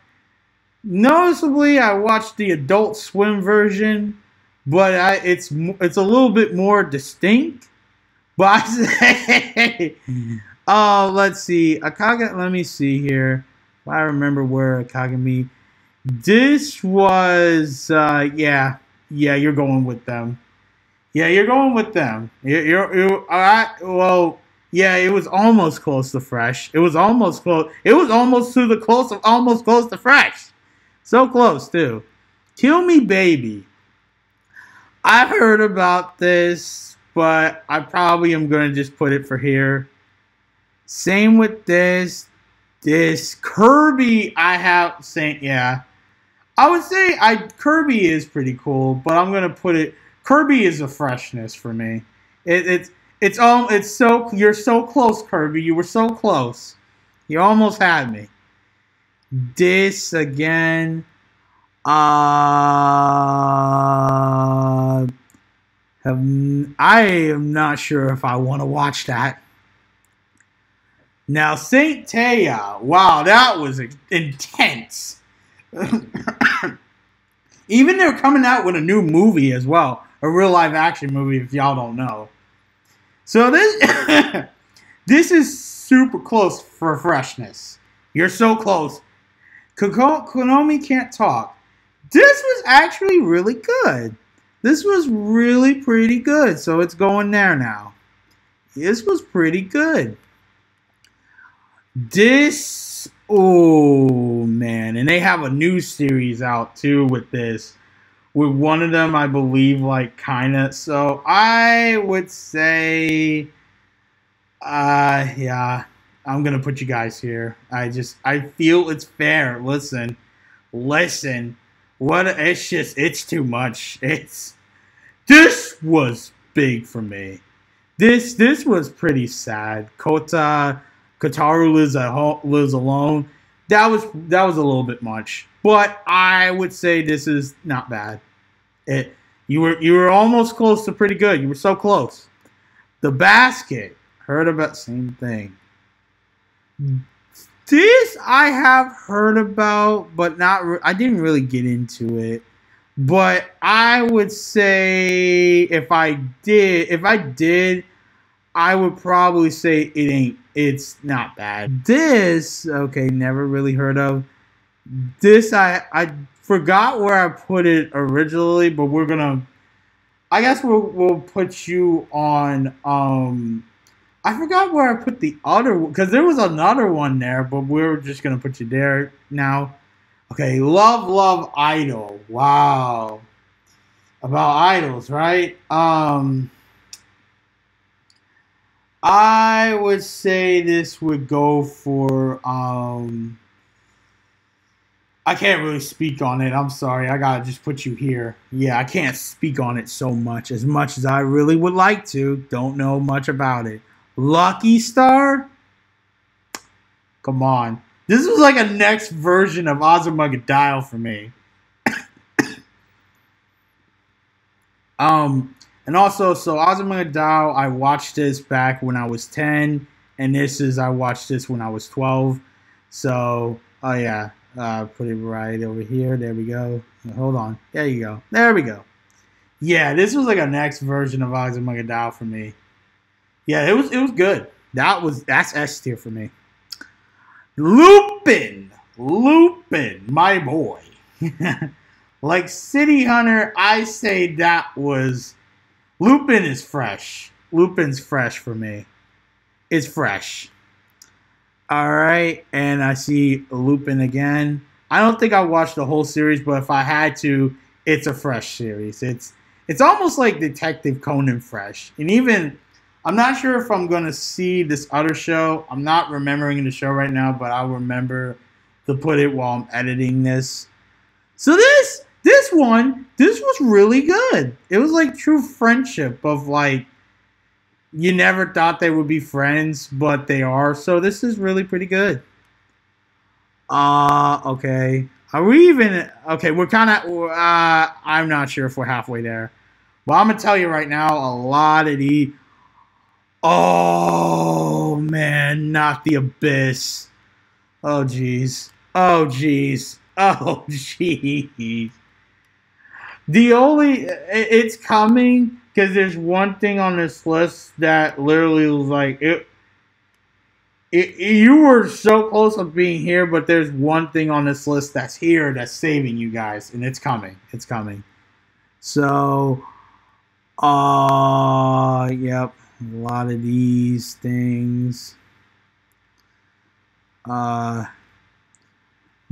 noticeably, I watched the Adult Swim version, but I, it's it's a little bit more distinct. But I say, oh, let's see, Akaga. Let me see here. I remember where Akagami. This was, uh, yeah, yeah. You're going with them. Yeah, you're going with them. You're, you're, you're all right. Well, yeah, it was almost close to fresh. It was almost close. It was almost to the close of almost close to fresh. So close too. Kill Me Baby. I've heard about this, but I probably am gonna just put it for here. Same with this. This Kirby, I have saying yeah. I would say I Kirby is pretty cool, but I'm gonna put it. Kirby is a freshness for me. It, it's it's all it's so you're so close, Kirby. You were so close. You almost had me. This again. Uh, have, I am not sure if I want to watch that. Now, Saint Seiya. Wow, that was intense. Even they're coming out with a new movie as well, a real live action movie. If y'all don't know, so this this is super close for freshness. You're so close. Konami can't talk. This was actually really good. This was really pretty good. So it's going there now. This was pretty good. This Oh man, and they have a new series out too with this. With one of them, I believe, like kind of. So I would say, uh, yeah, I'm gonna put you guys here. I just I feel it's fair. Listen, listen. What it's just it's too much. It's this was big for me. This this was pretty sad. Kota Kotaro lives at home, lives alone. That was that was a little bit much, but I would say this is not bad. It you were you were almost close to pretty good. You were so close. The basket heard about same thing. This I have heard about, but not. I didn't really get into it. But I would say if I did, if I did, I would probably say it ain't. It's not bad. This okay, never really heard of. This I I forgot where I put it originally, but we're gonna. I guess we'll we'll put you on. Um, I forgot where I put the other because there was another one there, but we're just gonna put you there now. Okay, love, love, idol. Wow, about idols, right? Um, I would say this would go for. Um, I can't really speak on it. I'm sorry. I gotta just put you here. Yeah, I can't speak on it so much as much as I really would like to. Don't know much about it. Lucky Star? Come on. This was like a next version of Azumanga for me. um, and also, so Azumanga, I watched this back when I was 10, and this is, I watched this when I was 12. So, oh yeah, uh, put it right over here. There we go. Hold on. There you go. There we go. Yeah, this was like a next version of Azumanga for me. Yeah, it was it was good. That was that's S tier for me. Lupin, Lupin, my boy. like City Hunter, I say that was Lupin is fresh. Lupin's fresh for me. It's fresh. All right, and I see Lupin again. I don't think I watched the whole series, but if I had to, it's a fresh series. It's it's almost like Detective Conan fresh, and even I'm not sure if I'm to see this other show. I'm not remembering the show right now, but I'll remember to put it while I'm editing this. So this this one, this was really good. It was like true friendship of like you never thought they would be friends, but they are. So this is really pretty good. Uh okay. Are we even okay? We're kind of. Uh, I'm not sure if we're halfway there, but I'm gonna tell you right now. A lot of the Oh man, not the abyss. Oh jeez. Oh jeez. Oh jeez. The only it's coming because there's one thing on this list that literally was like it, it. You were so close of being here, but there's one thing on this list that's here that's saving you guys, and it's coming. It's coming. So, uh, yep a lot of these things. Uh,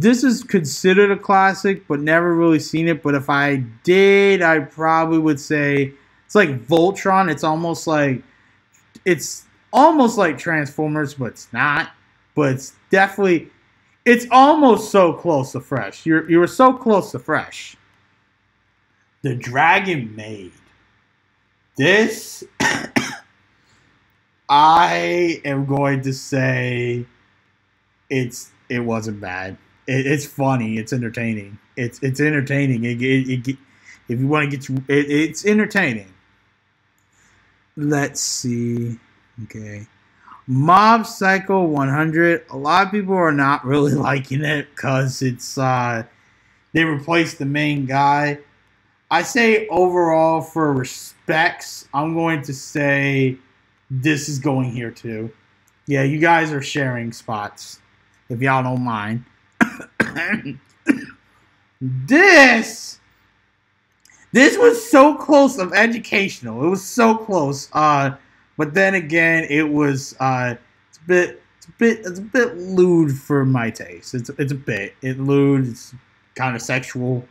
this is considered a classic, but never really seen it. But if I did, I probably would say it's like Voltron. It's almost like it's almost like Transformers, but it's not. But it's definitely it's almost so close to fresh. You're you were so close to fresh. The Dragon Maid. This I am going to say it's it wasn't bad. It, it's funny. It's entertaining. It's it's entertaining. It, it, it if you want to get it, it's entertaining. Let's see. Okay. Mob Psycho 100. A lot of people are not really liking it because it's uh they replaced the main guy. I say overall for respects, I'm going to say this is going here too. Yeah, you guys are sharing spots, if y'all don't mind. This, this was so close of educational. It was so close. Uh, but then again, it was uh, it's a bit, it's a bit it's a bit lewd for my taste. It's it's a bit it lewd. It's kind of sexual.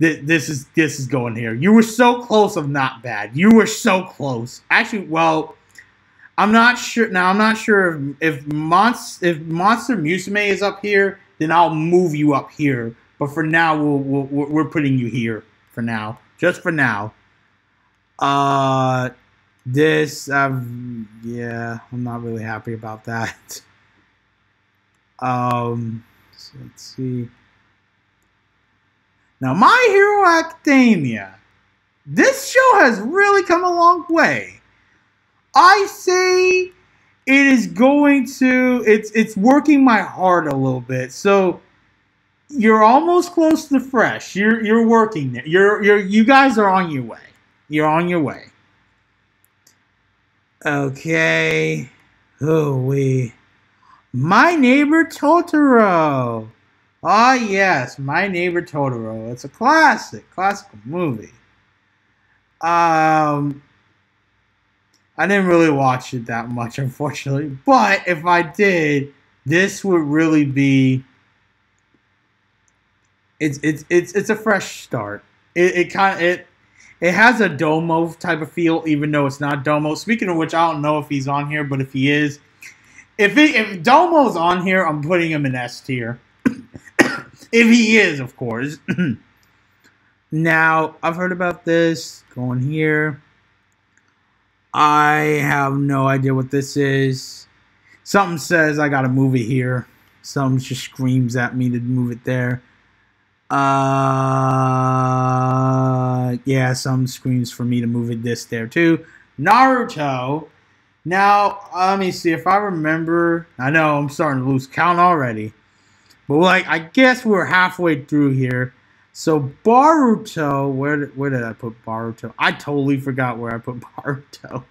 This, this is this is going here. You were so close of not bad. You were so close. Actually, well, I'm not sure now. I'm not sure if if, Monst- if Monster Musume is up here, then I'll move you up here. But for now, we'll, we'll we're putting you here for now, just for now. Uh, this, um, yeah, I'm not really happy about that. Um, so let's see. Now, My Hero Academia. This show has really come a long way. I say it is going to it's it's working my heart a little bit. So you're almost close to fresh. You're you're working there. You're you're you guys are on your way. You're on your way. Okay. Oh we My Neighbor Totoro. Ah yes, My Neighbor Totoro. It's a classic, classical movie. Um I didn't really watch it that much, unfortunately. But if I did, this would really be. It's it's it's it's a fresh start. It, it kind of it it has a Domo type of feel, even though it's not Domo. Speaking of which, I don't know if he's on here, but if he is, if he, if Domo's on here, I'm putting him in S tier. if he is, of course. now I've heard about this going here. I have no idea what this is. Something says I gotta move it here. Something just screams at me to move it there. Uh, yeah, some screams for me to move it this there too. Naruto. Now, let me see if I remember. I know I'm starting to lose count already. But like, I guess we're halfway through here. So Boruto, where where did I put Boruto? I totally forgot where I put Boruto.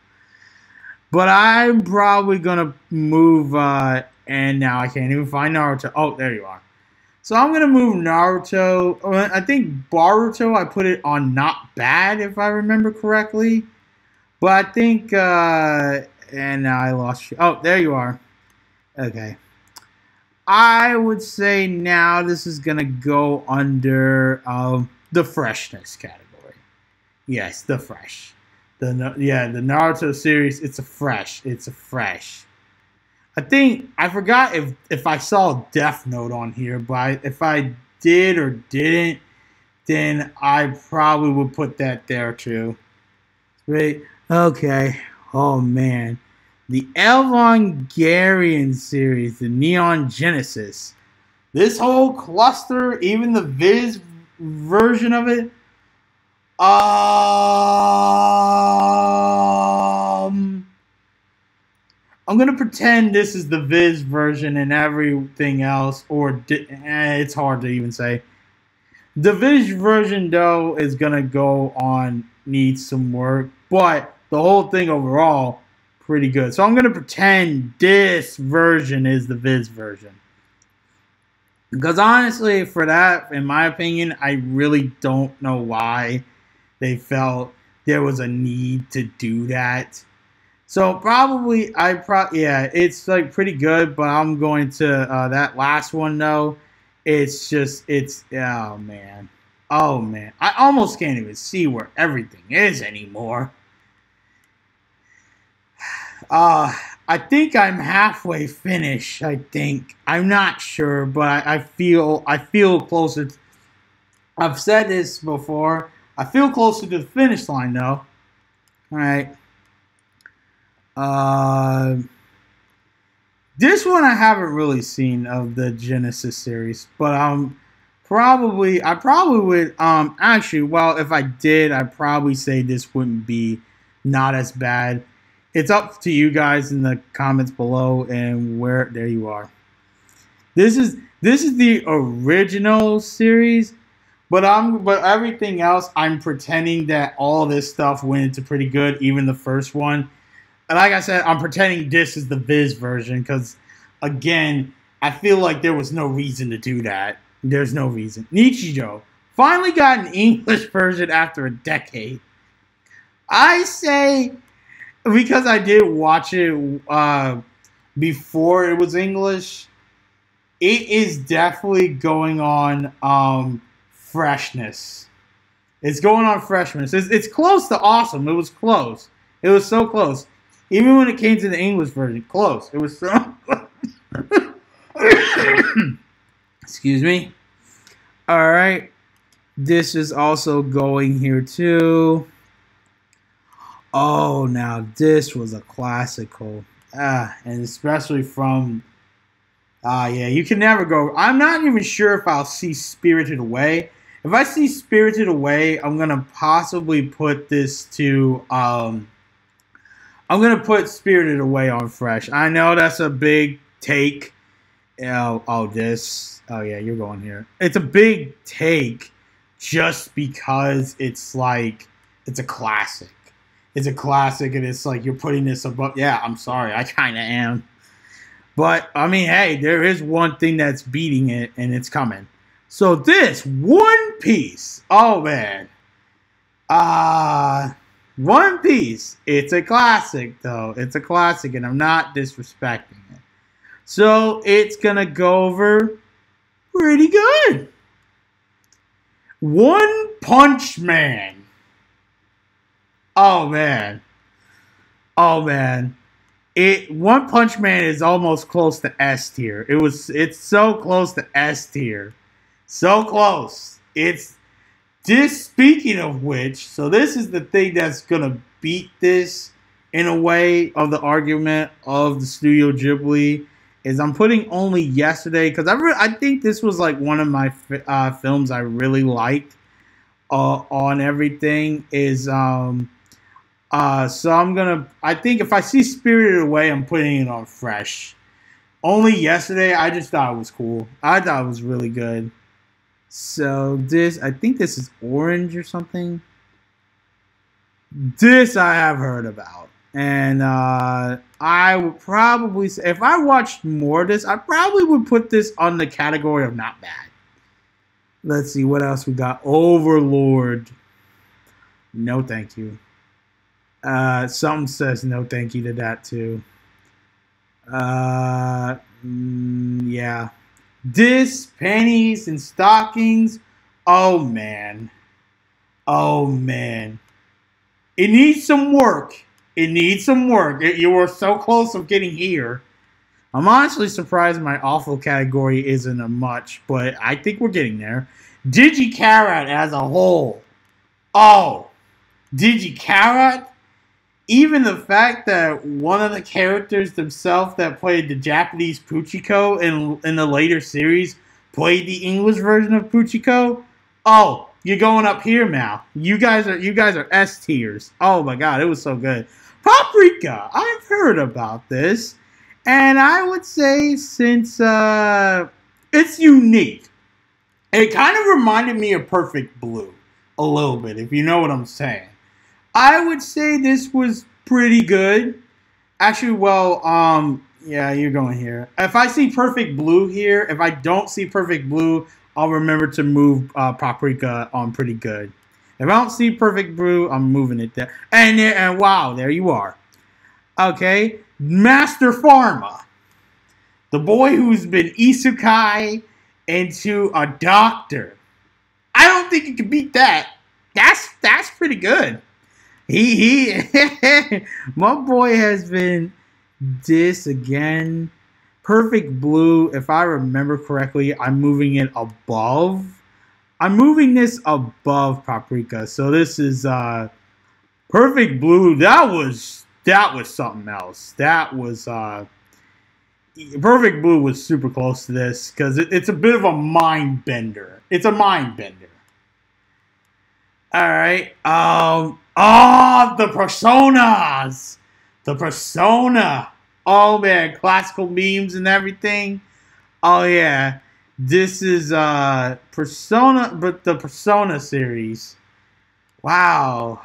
But I'm probably gonna move, uh, and now I can't even find Naruto. Oh, there you are. So I'm gonna move Naruto. I think Boruto, I put it on not bad if I remember correctly. But I think, uh, and now I lost you. Oh, there you are. Okay. I would say now this is gonna go under um, the freshness category. Yes, the fresh. The yeah, the Naruto series. It's a fresh. It's a fresh. I think I forgot if if I saw Death Note on here, but I, if I did or didn't, then I probably would put that there too. Right? Okay. Oh man the Evangelion series, the Neon Genesis. This whole cluster, even the Viz version of it, um, I'm gonna pretend this is the Viz version and everything else, or eh, it's hard to even say. The Viz version, though, is gonna go on needs some work, but the whole thing overall pretty good. So I'm going to pretend this version is the Viz version. Because honestly, for that, in my opinion, I really don't know why they felt there was a need to do that. So probably, I pro yeah, it's like pretty good, but I'm going to uh, that last one though. It's just, it's oh man, oh man, I almost can't even see where everything is anymore. Uh, I think I'm halfway finished. I think I'm not sure, but I, I feel I feel closer. To, I've said this before. I feel closer to the finish line, though. All right. Uh, this one I haven't really seen of the Genesis series, but um, probably I probably would um actually well if I did I'd probably say this wouldn't be not as bad it's up to you guys in the comments below and where there you are. This is this is the original series, but I'm but everything else I'm pretending that all this stuff went into pretty good, even the first one. And like I said, I'm pretending this is the Viz version because again, I feel like there was no reason to do that. There's no reason. Nichijou finally got an English version after a decade. I say because I did watch it uh, before it was English, it is definitely going on um, freshness. It's going on freshness. It's, it's close to awesome. It was close. It was so close. Even when it came to the English version, close. It was so. Excuse me. All right. This is also going here too. Oh, now this was a classical. Ah, and especially from. Ah, yeah, you can never go. I'm not even sure if I'll see Spirited Away. If I see Spirited Away, I'm gonna possibly put this to. Um, I'm gonna put Spirited Away on Fresh. I know that's a big take. Oh, oh, this. Oh yeah, you're going here. It's a big take, just because it's like it's a classic. It's a classic, and it's like you're putting this above. Yeah, I'm sorry, I kind of am. But I mean, hey, there is one thing that's beating it, and it's coming. So this One Piece. Oh man. Uh, one Piece. It's a classic, though. It's a classic, and I'm not disrespecting it. So it's to go over pretty good. One Punch Man. Oh, man. Oh, man. It One Punch Man is almost close to S tier. It was it's so close to S tier. So close. It's this, speaking of which, so this is the thing that's gonna beat this in a way of the argument of the Studio Ghibli is I'm putting only yesterday because I re- I think this was like one of my uh, films I really liked uh, on everything is um uh so I'm gonna I think if I see Spirited Away I'm putting it on fresh. Only yesterday I just thought it was cool. I thought it was really good. So this, I think this is orange or something. This I have heard about. And uh, I would probably say, if I watched more of this, I probably would put this on the category of not bad. Let's see what else we got. Overlord. No, thank you. Uh, something says no, thank you to that too. Uh, mm, yeah. This, panties, and stockings. Oh man. Oh man. It needs some work. It needs some work. It, you were so close of getting here. I'm honestly surprised my awful category isn't a much, but I think we're getting there. Di Gi Charat as a whole. Oh, Digi even the fact that one of the characters themselves that played the Japanese Puchiko in in the later series played the English version of Puchiko. Oh, you're going up here now. You guys are you guys are S tiers. Oh my god, it was so good. Paprika, I've heard about this, and I would say since uh, it's unique, it kind of reminded me of Perfect Blue a little bit, if you know what I'm saying. I would say this was pretty good. Actually, well, um, yeah, you're going here. If I see Perfect Blue here, if I don't see Perfect Blue, I'll remember to move uh, Paprika on pretty good. If I don't see Perfect Blue, I'm moving it there. And, and wow, there you are. Okay, Master Pharma. The boy who's been isekai into a doctor. I don't think you can beat that. That's that's pretty good. He he my boy has been this again. Perfect blue, if I remember correctly, I'm moving it above. I'm moving this above paprika. So this is uh perfect blue. That was that was something else. That was uh Perfect Blue was super close to this because it, it's a bit of a mind bender. It's a mind bender. All right. Um, Oh, the personas. The persona. Oh man, classical memes and everything. Oh yeah. This is uh Persona but the Persona series. Wow.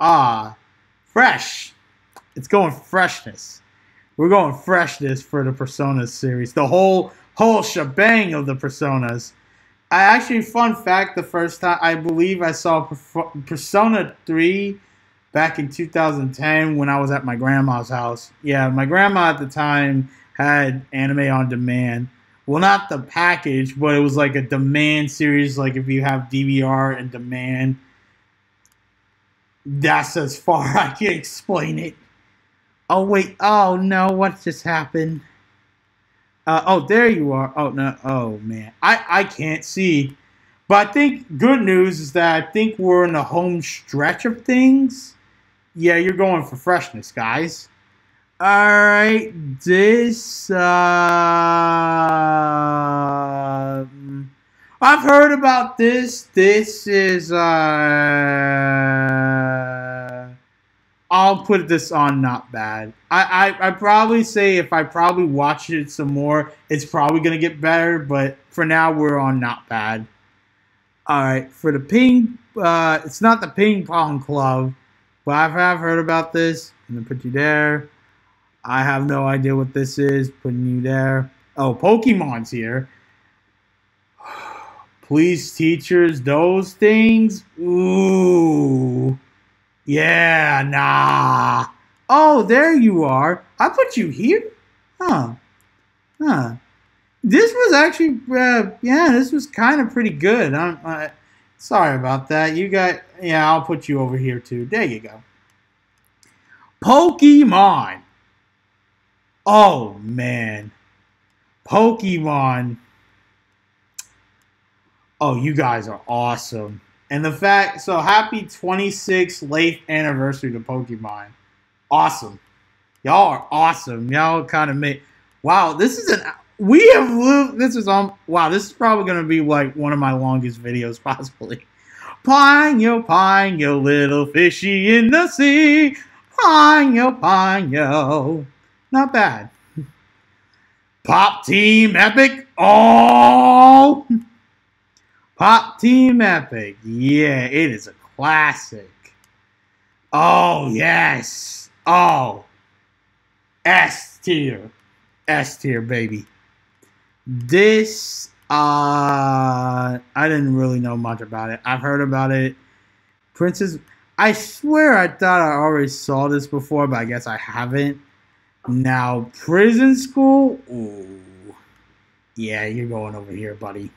Ah. Fresh. It's going freshness. We're going freshness for the Persona series. The whole whole shebang of the Personas. I actually, fun fact, the first time I believe I saw Persona 3 back in 2010 when I was at my grandma's house. Yeah, my grandma at the time had anime on demand. Well, not the package, but it was like a demand series. Like if you have DVR and demand, that's as far I can explain it. Oh wait! Oh no! What just happened? Uh, oh, there you are. Oh no! Oh man, I I can't see. But I think good news is that I think we're in the home stretch of things. Yeah, you're going for freshness, guys. All right, this. Uh, I've heard about this. This is. Uh, I'll put this on not bad. I, I I probably say if I probably watch it some more, it's probably gonna get better. But for now, we're on not bad. All right, for the ping, uh, it's not the ping pong club, but I have heard about this. I'm gonna put you there. I have no idea what this is. Putting you there. Oh, Pokemon's here. Please, teachers, those things. Ooh. Yeah, nah. Oh, there you are. I put you here? Huh. Huh. This was actually, uh, yeah, this was kind of pretty good. I'm, uh, sorry about that. You got, yeah, I'll put you over here too. There you go. Pokemon. Oh, man. Pokemon. Oh, you guys are awesome. And the fact, so happy 26th late anniversary to Pokemon. Awesome. Y'all are awesome. Y'all kind of make, wow, this is an, we have lived, this is on, wow, this is probably going to be like one of my longest videos possibly. Ponyo, pine, yo, little fishy in the sea. Ponyo, pine, yo. Not bad. Pop Team Epic. Oh! Pop Team Epic. Yeah, it is a classic. Oh, yes. Oh. S tier. S tier, baby. This, uh, I didn't really know much about it. I've heard about it. Princess, I swear I thought I already saw this before, but I guess I haven't. Now, prison school. Ooh. Yeah, you're going over here, buddy.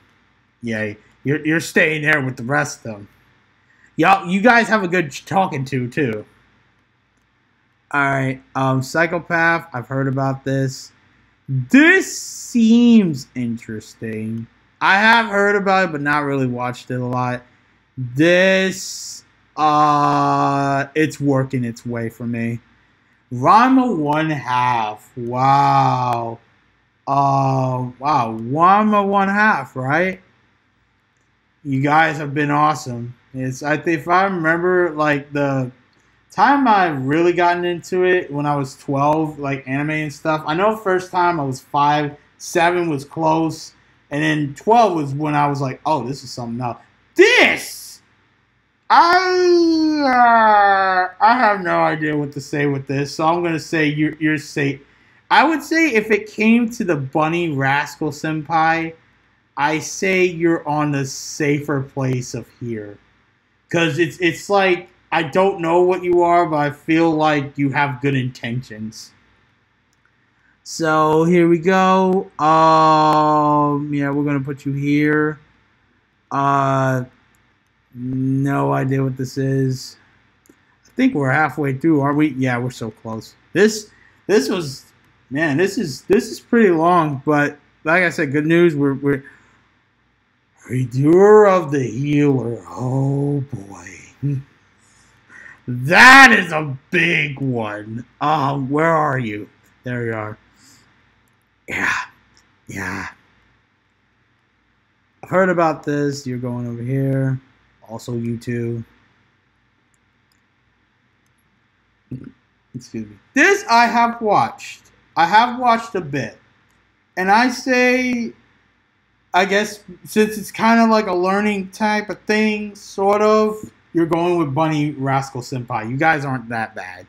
Yeah, you're, you're staying there with the rest of them. Y'all, you guys have a good talking to, too. Alright, um, Psycho-Pass. I've heard about this. This seems interesting. I have heard about it, but not really watched it a lot. This, uh, it's working its way for me. Ranma one half. Wow. Uh, wow. Ranma one half, right? You guys have been awesome. It's I think if I remember like the time I really gotten into it when I was 12, like anime and stuff. I know first time I was five, seven was close, and then 12 was when I was like, oh, this is something else. This I uh, I have no idea what to say with this, so I'm gonna say you're you're safe. I would say if it came to the bunny rascal senpai, I say you're on the safer place of here, because it's it's like I don't know what you are, but I feel like you have good intentions. So here we go. Um, yeah, we're gonna put you here. Uh no idea what this is. I think we're halfway through, are we? Yeah, we're so close. This this was man, this is this is pretty long, but like I said, good news. We're we're Redoer of the Healer. Oh boy. That is a big one. Um, where are you? There you are. Yeah. Yeah. I've heard about this. You're going over here also you YouTube. Excuse me. This I have watched. I have watched a bit. And I say, I guess, since it's kind of like a learning type of thing, sort of, you're going with Bunny Rascal Senpai. You guys aren't that bad.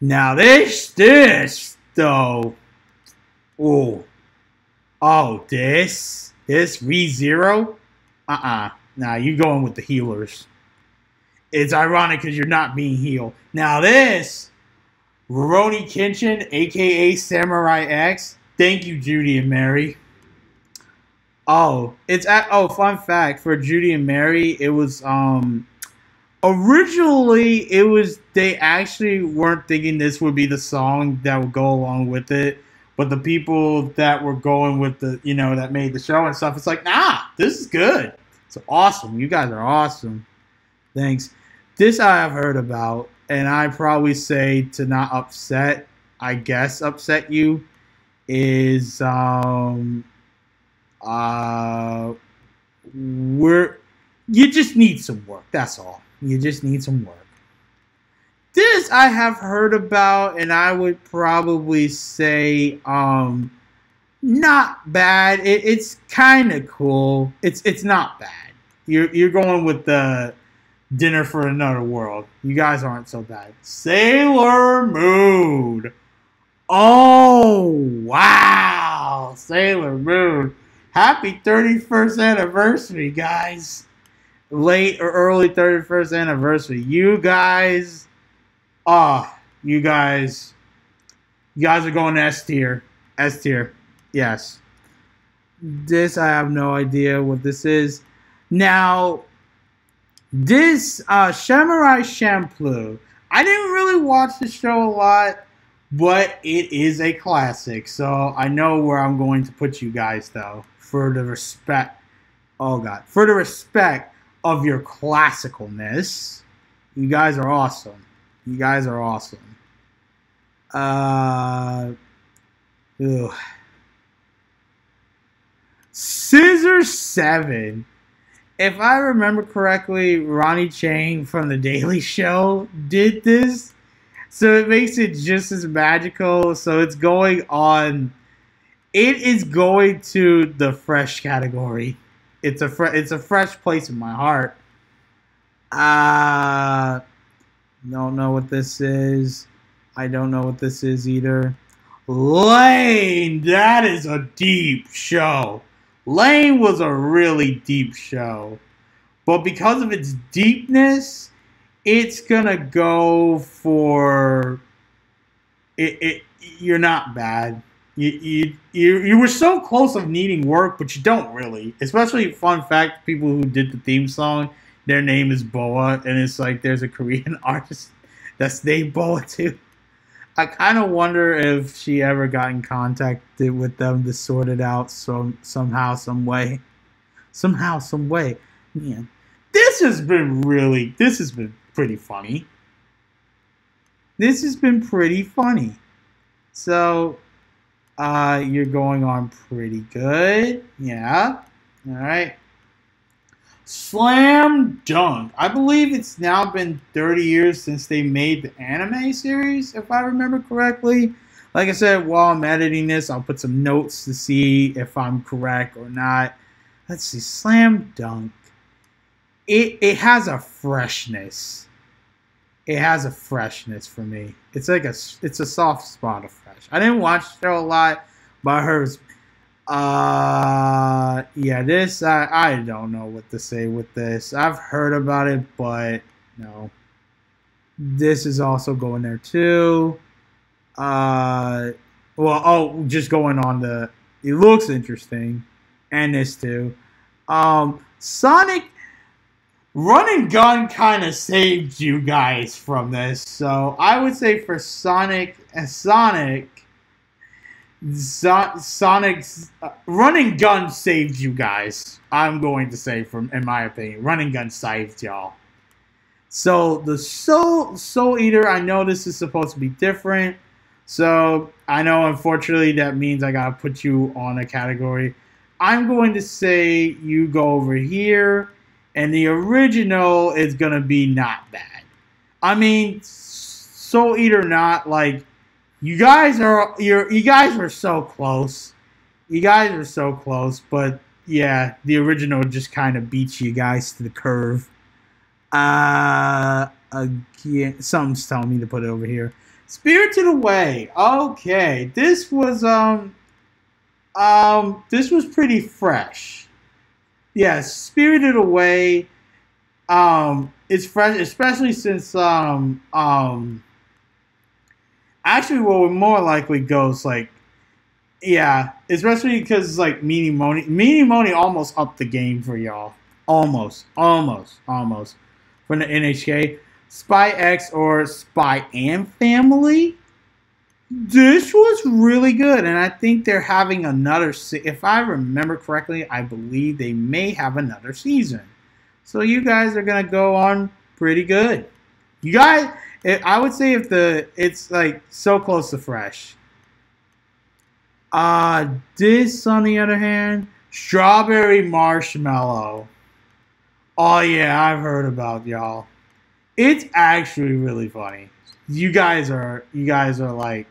Now, this, this, though. Oh. Oh, this? This ReZero? Uh uh Nah, you're going with the healers. it's ironic because you're not being healed. Now this, Rurouni Kenshin, aka Samurai X. Thank you, Judy and Mary. Oh, it's at oh fun fact for Judy and Mary, it was um originally it was they actually weren't thinking this would be the song that would go along with it. But the people that were going with the you know that made the show and stuff, it's like, nah, this is good. It's awesome. You guys are awesome. Thanks. This I have heard about, and I probably say to not upset, I guess upset you, is um uh we're you just need some work. That's all. You just need some work. This I have heard about, and I would probably say um not bad. It, it's kind of cool. It's it's not bad. You're you're going with the dinner for another world. You guys aren't so bad. Sailor Moon. Oh wow, Sailor Moon. Happy 31st anniversary, guys. Late or early 31st anniversary. You guys, ah, oh, you guys, you guys are going S tier. S tier. Yes. This, I have no idea what this is. Now, this uh, Samurai Champloo, I didn't really watch the show a lot, but it is a classic. So I know where I'm going to put you guys, though, for the respect. Oh, God. For the respect of your classicalness. You guys are awesome. You guys are awesome. Uh. Scissor 7 if I remember correctly, Ronny Chieng from The Daily Show did this. So it makes it just as magical. So it's going on. It is going to the fresh category. It's a fre- it's a fresh place in my heart. Uh don't know what this is. I don't know what this is either. Lain, that is a deep show. Lain was a really deep show. But because of its deepness, it's gonna go for it, it you're not bad. You, you you you were so close of needing work, but you don't really. Especially fun fact, people who did the theme song, their name is Boa, and it's like there's a Korean artist that's named Boa too. I kind of wonder if she ever got in contact with them to sort it out some somehow, some way, somehow, some way. Man, this has been really, this has been pretty funny. This has been pretty funny. So, uh, you're going on pretty good. Yeah. All right. Slam Dunk. I believe it's now been 30 years since they made the anime series, if I remember correctly. Like I said, while I'm editing this, I'll put some notes to see if I'm correct or not. Let's see, Slam Dunk. It it has a freshness. It has a freshness for me. It's like a it's a soft spot of fresh. I didn't watch the show a lot, but I heard uh, yeah, this, I, I don't know what to say with this. I've heard about it, but no. This is also going there too. Uh, well, oh, just going on the, it looks interesting. And this too. Um, Sonic Run and Gun kind of saved you guys from this. So I would say for Sonic, and Sonic, Sonic's uh, Run and Gun saved you guys. I'm going to say, from in my opinion, Run and Gun saved y'all. So the soul soul eater, I know this is supposed to be different. So I know, unfortunately, that means I gotta put you on a category. I'm going to say you go over here, and the original is gonna be not bad. I mean, soul eater, not like you guys are you you guys were so close. You guys were so close, but yeah, the original just kind of beats you guys to the curve. Uh, again, something's telling me to put it over here. Spirited Away. Okay, this was um um this was pretty fresh. Yes, Spirited Away. Um, it's fresh, especially since um um. Actually, what would more likely go is like, yeah, especially because like Meanie Moni, Meanie Moni almost upped the game for y'all, almost, almost, almost, from the NHK. Spy X or Spy and Family. This was really good, and I think they're having another. Se- if I remember correctly, I believe they may have another season. So you guys are gonna go on pretty good. You guys, I would say if the it's like so close to fresh. Uh this on the other hand, strawberry marshmallow. Oh yeah, I've heard about y'all. It's actually really funny. You guys are you guys are like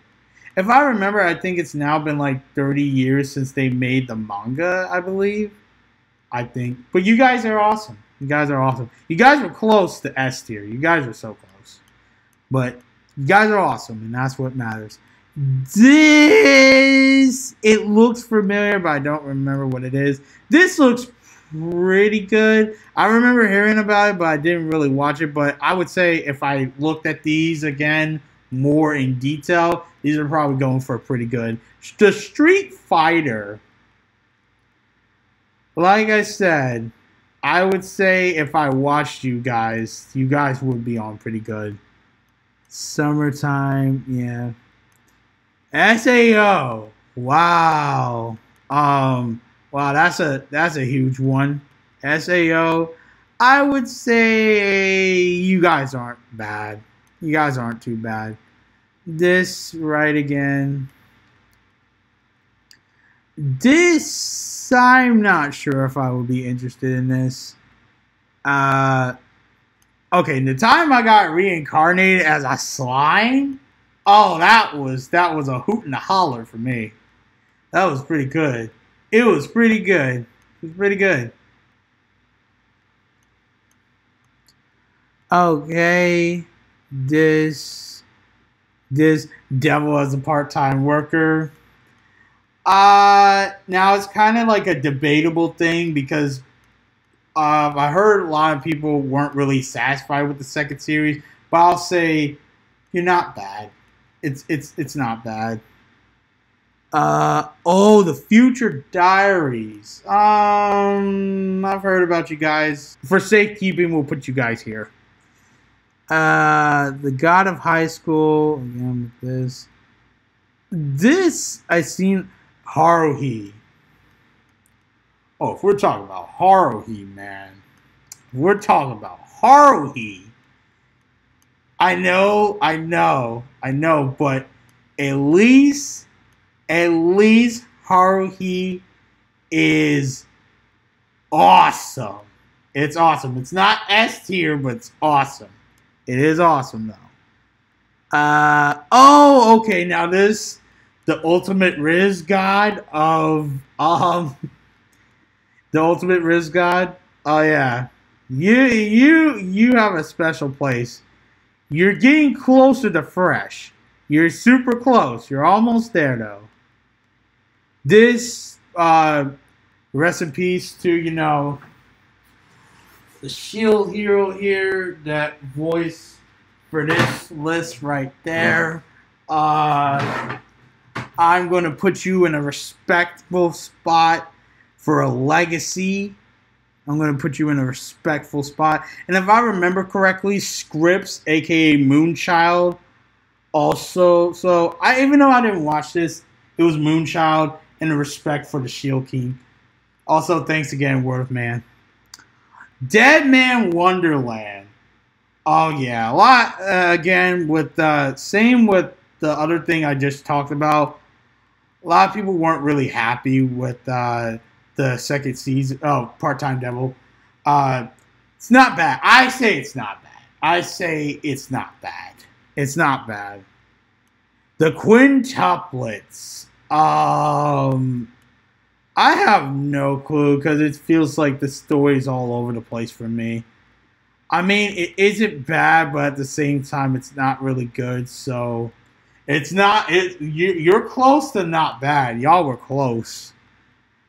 if I remember, I think it's now been like 30 years since they made the manga, I believe. I think. But you guys are awesome. You guys are awesome. You guys were close to S tier. You guys were so close. But you guys are awesome, and that's what matters. This it looks familiar, but I don't remember what it is. This looks pretty good. I remember hearing about it, but I didn't really watch it. But I would say if I looked at these again more in detail, these are probably going for a pretty good. The Street Fighter, like I said, I would say if I watched you guys, you guys would be on pretty good. Summertime, yeah. SAO, wow. Um, wow, that's a that's a huge one. SAO, I would say you guys aren't bad. You guys aren't too bad. This right again. This I'm not sure if I would be interested in this. Uh okay, the time I got reincarnated as a slime, oh that was that was a hoot and a holler for me. That was pretty good. It was pretty good. It was pretty good. Okay, this this devil as a part-time worker. Uh now it's kind of like a debatable thing because uh, I heard a lot of people weren't really satisfied with the second series, but I'll say you're not bad. It's it's it's not bad. Uh oh, the Future Diaries. Um, I've heard about you guys. For safekeeping, we'll put you guys here. Uh, the God of High School. Again with this. This I seen Haruhi. Oh, if we're talking about Haruhi, man, we're talking about Haruhi. I know, I know, I know, but at least, at least Haruhi is awesome. It's awesome. It's not S tier, but it's awesome. It is awesome though. Uh oh, okay. Now this the ultimate Riz god of um the ultimate Riz god. Oh yeah. You you you have a special place. You're getting closer to fresh. You're super close. You're almost there though. This uh rest in peace to, you know, the shield hero here, that voice for this list right there. Uh, I'm going to put you in a respectful spot for a legacy. I'm going to put you in a respectful spot. And if I remember correctly, Scripps, aka Moonchild, also. So I even though I didn't watch this, it was Moonchild and a respect for the Shield King. Also, thanks again, Word of Man. Dead Man Wonderland. Oh yeah, a lot uh, again with uh, same with the other thing I just talked about. A lot of people weren't really happy with uh, the second season. Oh, Part Time Devil. Uh, it's not bad. I say it's not bad. I say it's not bad. It's not bad. The quintuplets. Um, I have no clue because it feels like the story's all over the place for me. I mean, it isn't bad, but at the same time, it's not really good. So it's not. It you, you're close to not bad. Y'all were close.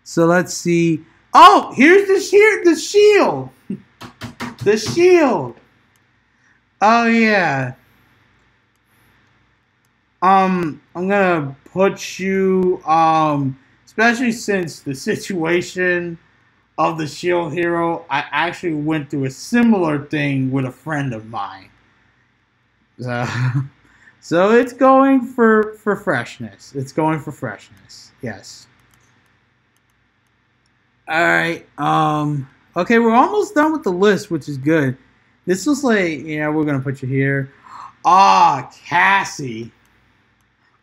So let's see. Oh, here's the here the shield. the shield. Oh yeah. Um, I'm gonna put you um, especially since the situation of the shield hero, I actually went through a similar thing with a friend of mine. So, so it's going for for freshness. It's going for freshness. Yes. All right. Um. Okay, we're almost done with the list, which is good. This was like, yeah, we're gonna put you here. Ah, Cassie.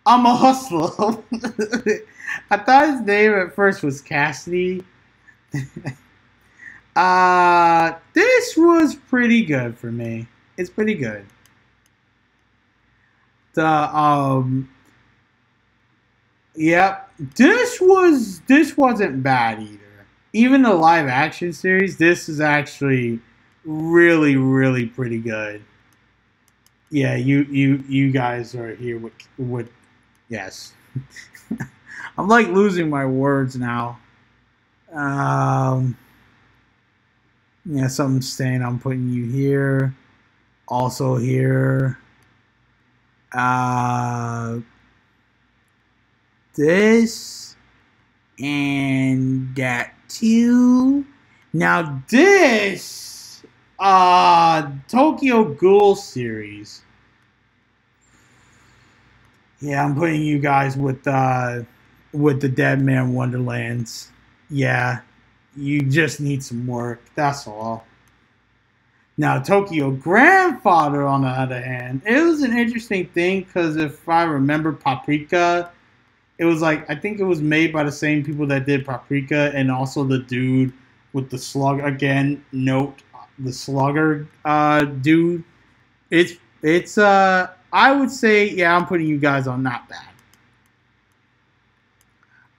I'm a hustler. I thought his name at first was Cassidy. uh, this was pretty good for me. It's pretty good. The um, yep. This was this wasn't bad either. Even the live action series, this is actually really really pretty good. Yeah, you you you guys are here with with yes. I'm like losing my words now. Um, yeah, something staying. I'm putting you here. Also here. Uh, this and that too. Now this uh Tokyo Ghoul series. Yeah, I'm putting you guys with uh with the Dead Man Wonderlands. Yeah, you just need some work. That's all. Now, Tokyo Grandfather, on the other hand, it was an interesting thing because if I remember Paprika, it was like, I think it was made by the same people that did Paprika and also the dude with the slug. Again, note the slugger uh, dude. It's, it's, uh, I would say, yeah, I'm putting you guys on not bad.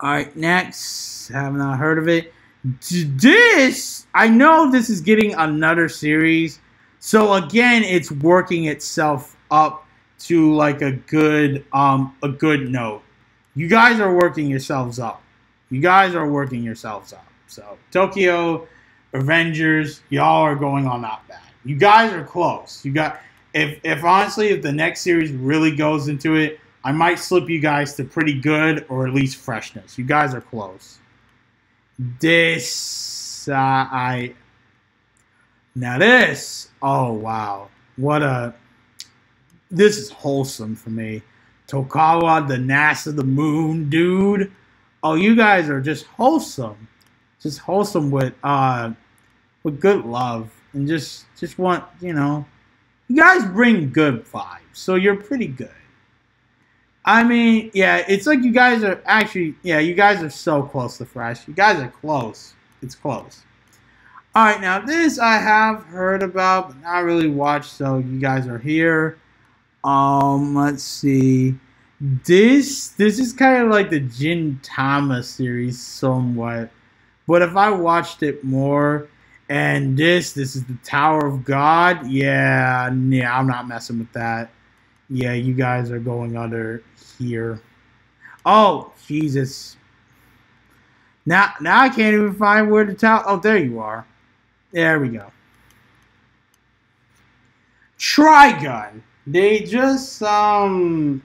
All right, next. Have not heard of it. This, I know this is getting another series. So again, it's working itself up to like a good um a good note. You guys are working yourselves up. You guys are working yourselves up. So Tokyo Avengers, y'all are going on not bad. You guys are close. You got if if honestly if the next series really goes into it, I might slip you guys to pretty good or at least freshness. You guys are close. This, uh, I. Now, this, oh wow. What a. This is wholesome for me. Tokawa, the NASA, the moon, dude. Oh, you guys are just wholesome. Just wholesome with, uh, with good love. And just, just want, you know, you guys bring good vibes. So you're pretty good. I mean, yeah, it's like you guys are actually, yeah, you guys are so close to fresh. You guys are close. It's close. All right, now this I have heard about, but not really watched. So you guys are here. Um, let's see. This this is kind of like the Gintama series, somewhat. But if I watched it more, and this this is the Tower of God, yeah, yeah, I'm not messing with that. Yeah, you guys are going under here. Oh, Jesus. Now, now I can't even find where the tower. Oh, there you are. There we go. Trigun. They just um.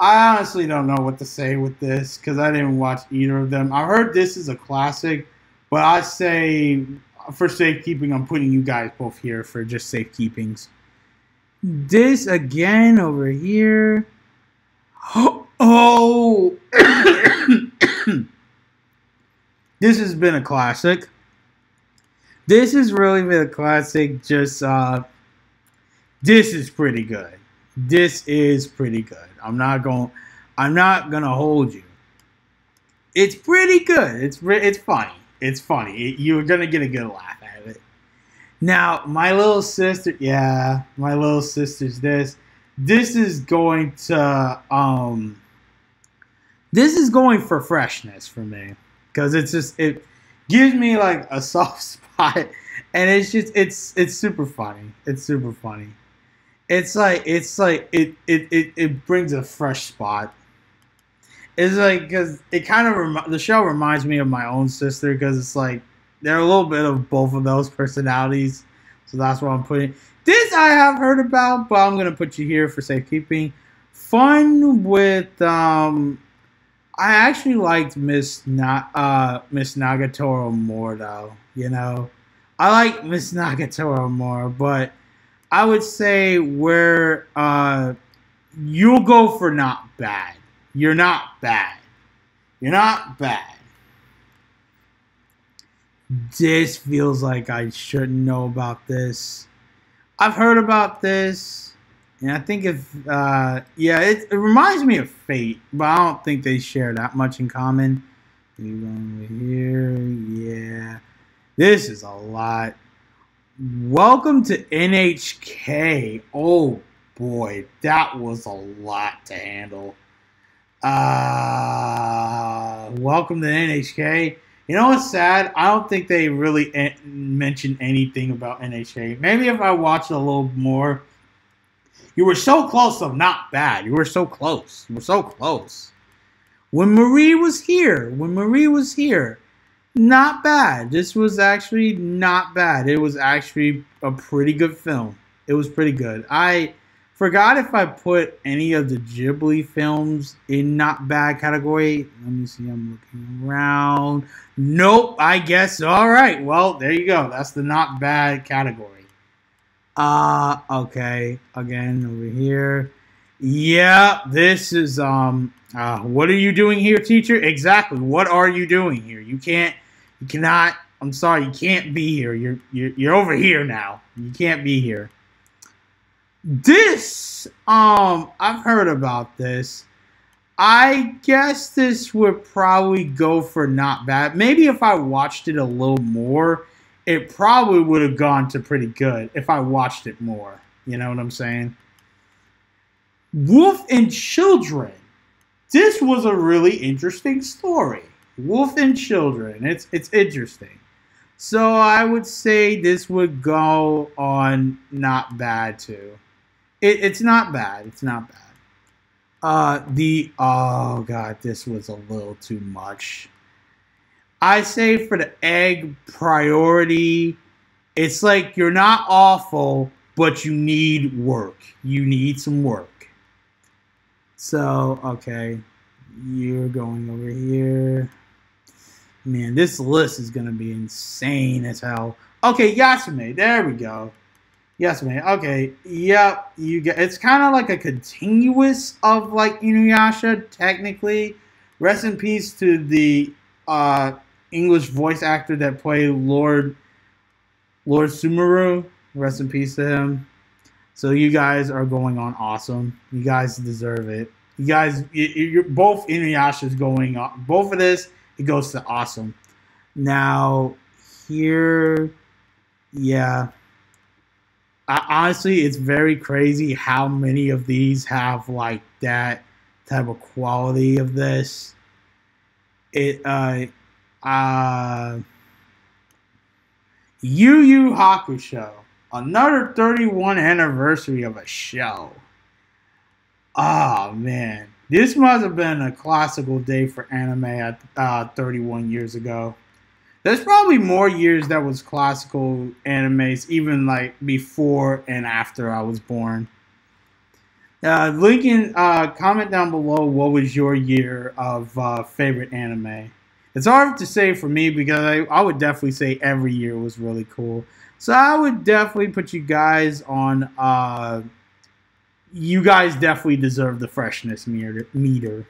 I honestly don't know what to say with this because I didn't watch either of them. I heard this is a classic, but I say for safekeeping, I'm putting you guys both here for just safekeepings. This again over here. Oh! this has been a classic. This has really been a classic. Just, uh, this is pretty good. This is pretty good. I'm not going, I'm not gonna hold you. It's pretty good. It's it's funny. It's funny. You're gonna get a good laugh out of it. Now, my little sister, yeah, my little sister's this. This is going to um this is going for freshness for me. Because it's just it gives me like a soft spot. And it's just it's it's super funny. It's super funny. It's like it's like it it it, it brings a fresh spot it's like because it kind of rem- the show reminds me of my own sister because it's like they're a little bit of both of those personalities So that's what I'm putting. This I have heard about, but I'm gonna put you here for safekeeping. Fun with um I actually liked Miss Na- uh Miss Nagatoro more though, you know. I like Miss Nagatoro more, but I would say where uh you'll go for not bad. You're not bad. You're not bad. This feels like I shouldn't know about this. I've heard about this, and I think if uh, yeah, it, it reminds me of Fate, but I don't think they share that much in common. You over here, yeah. This is a lot. Welcome to NHK. Oh boy, that was a lot to handle. Uh, welcome to NHK. You know what's sad? I don't think they really mentioned anything about NHK. Maybe if I watched a little more. You were so close of not bad. You were so close. You were so close. When Marnie was here, when Marnie was here, not bad. This was actually not bad. It was actually a pretty good film. It was pretty good. I forgot if I put any of the Ghibli films in not bad category. Let me see. I'm looking around. Nope. I guess. All right. Well, there you go. That's the not bad category. Uh okay. Again over here. Yeah, this is um uh what are you doing here, teacher? Exactly. What are you doing here? You can't you cannot I'm sorry, you can't be here. You're you're you're over here now. You can't be here. This, um, I've heard about this. I guess this would probably go for not bad. Maybe if I watched it a little more, it probably would have gone to pretty good if I watched it more. You know what I'm saying? Wolf and Children. This was a really interesting story. Wolf and Children. It's it's interesting. So I would say this would go on not bad too. It, it's not bad. It's not bad. Uh, the oh god, this was a little too much. I say for the egg priority, it's like you're not awful, but you need work. You need some work. So okay, you're going over here. Man, this list is gonna be insane as hell. Okay, Yashahime, there we go. Yes, man. Okay. Yep. You get. It's kind of like a continuous of like Inuyasha. Technically, rest in peace to the uh, English voice actor that played Lord Lord Sumeru. Rest in peace to him. So you guys are going on awesome. You guys deserve it. You guys, you, are both Inuyasha's going on. Both of this, it goes to awesome. Now here, yeah I, honestly, it's very crazy how many of these have like that type of quality of this. It uh uh Yu Yu Hakusho, another 31 anniversary of a show. Oh man, this must have been a classical day for anime at uh, 31 years ago. There's probably more years that was classical animes, even like before and after I was born. Uh, Lincoln, uh, comment down below what was your year of uh, favorite anime. It's hard to say for me because I, I would definitely say every year was really cool. So I would definitely put you guys on. Uh, you guys definitely deserve the freshness meter. meter.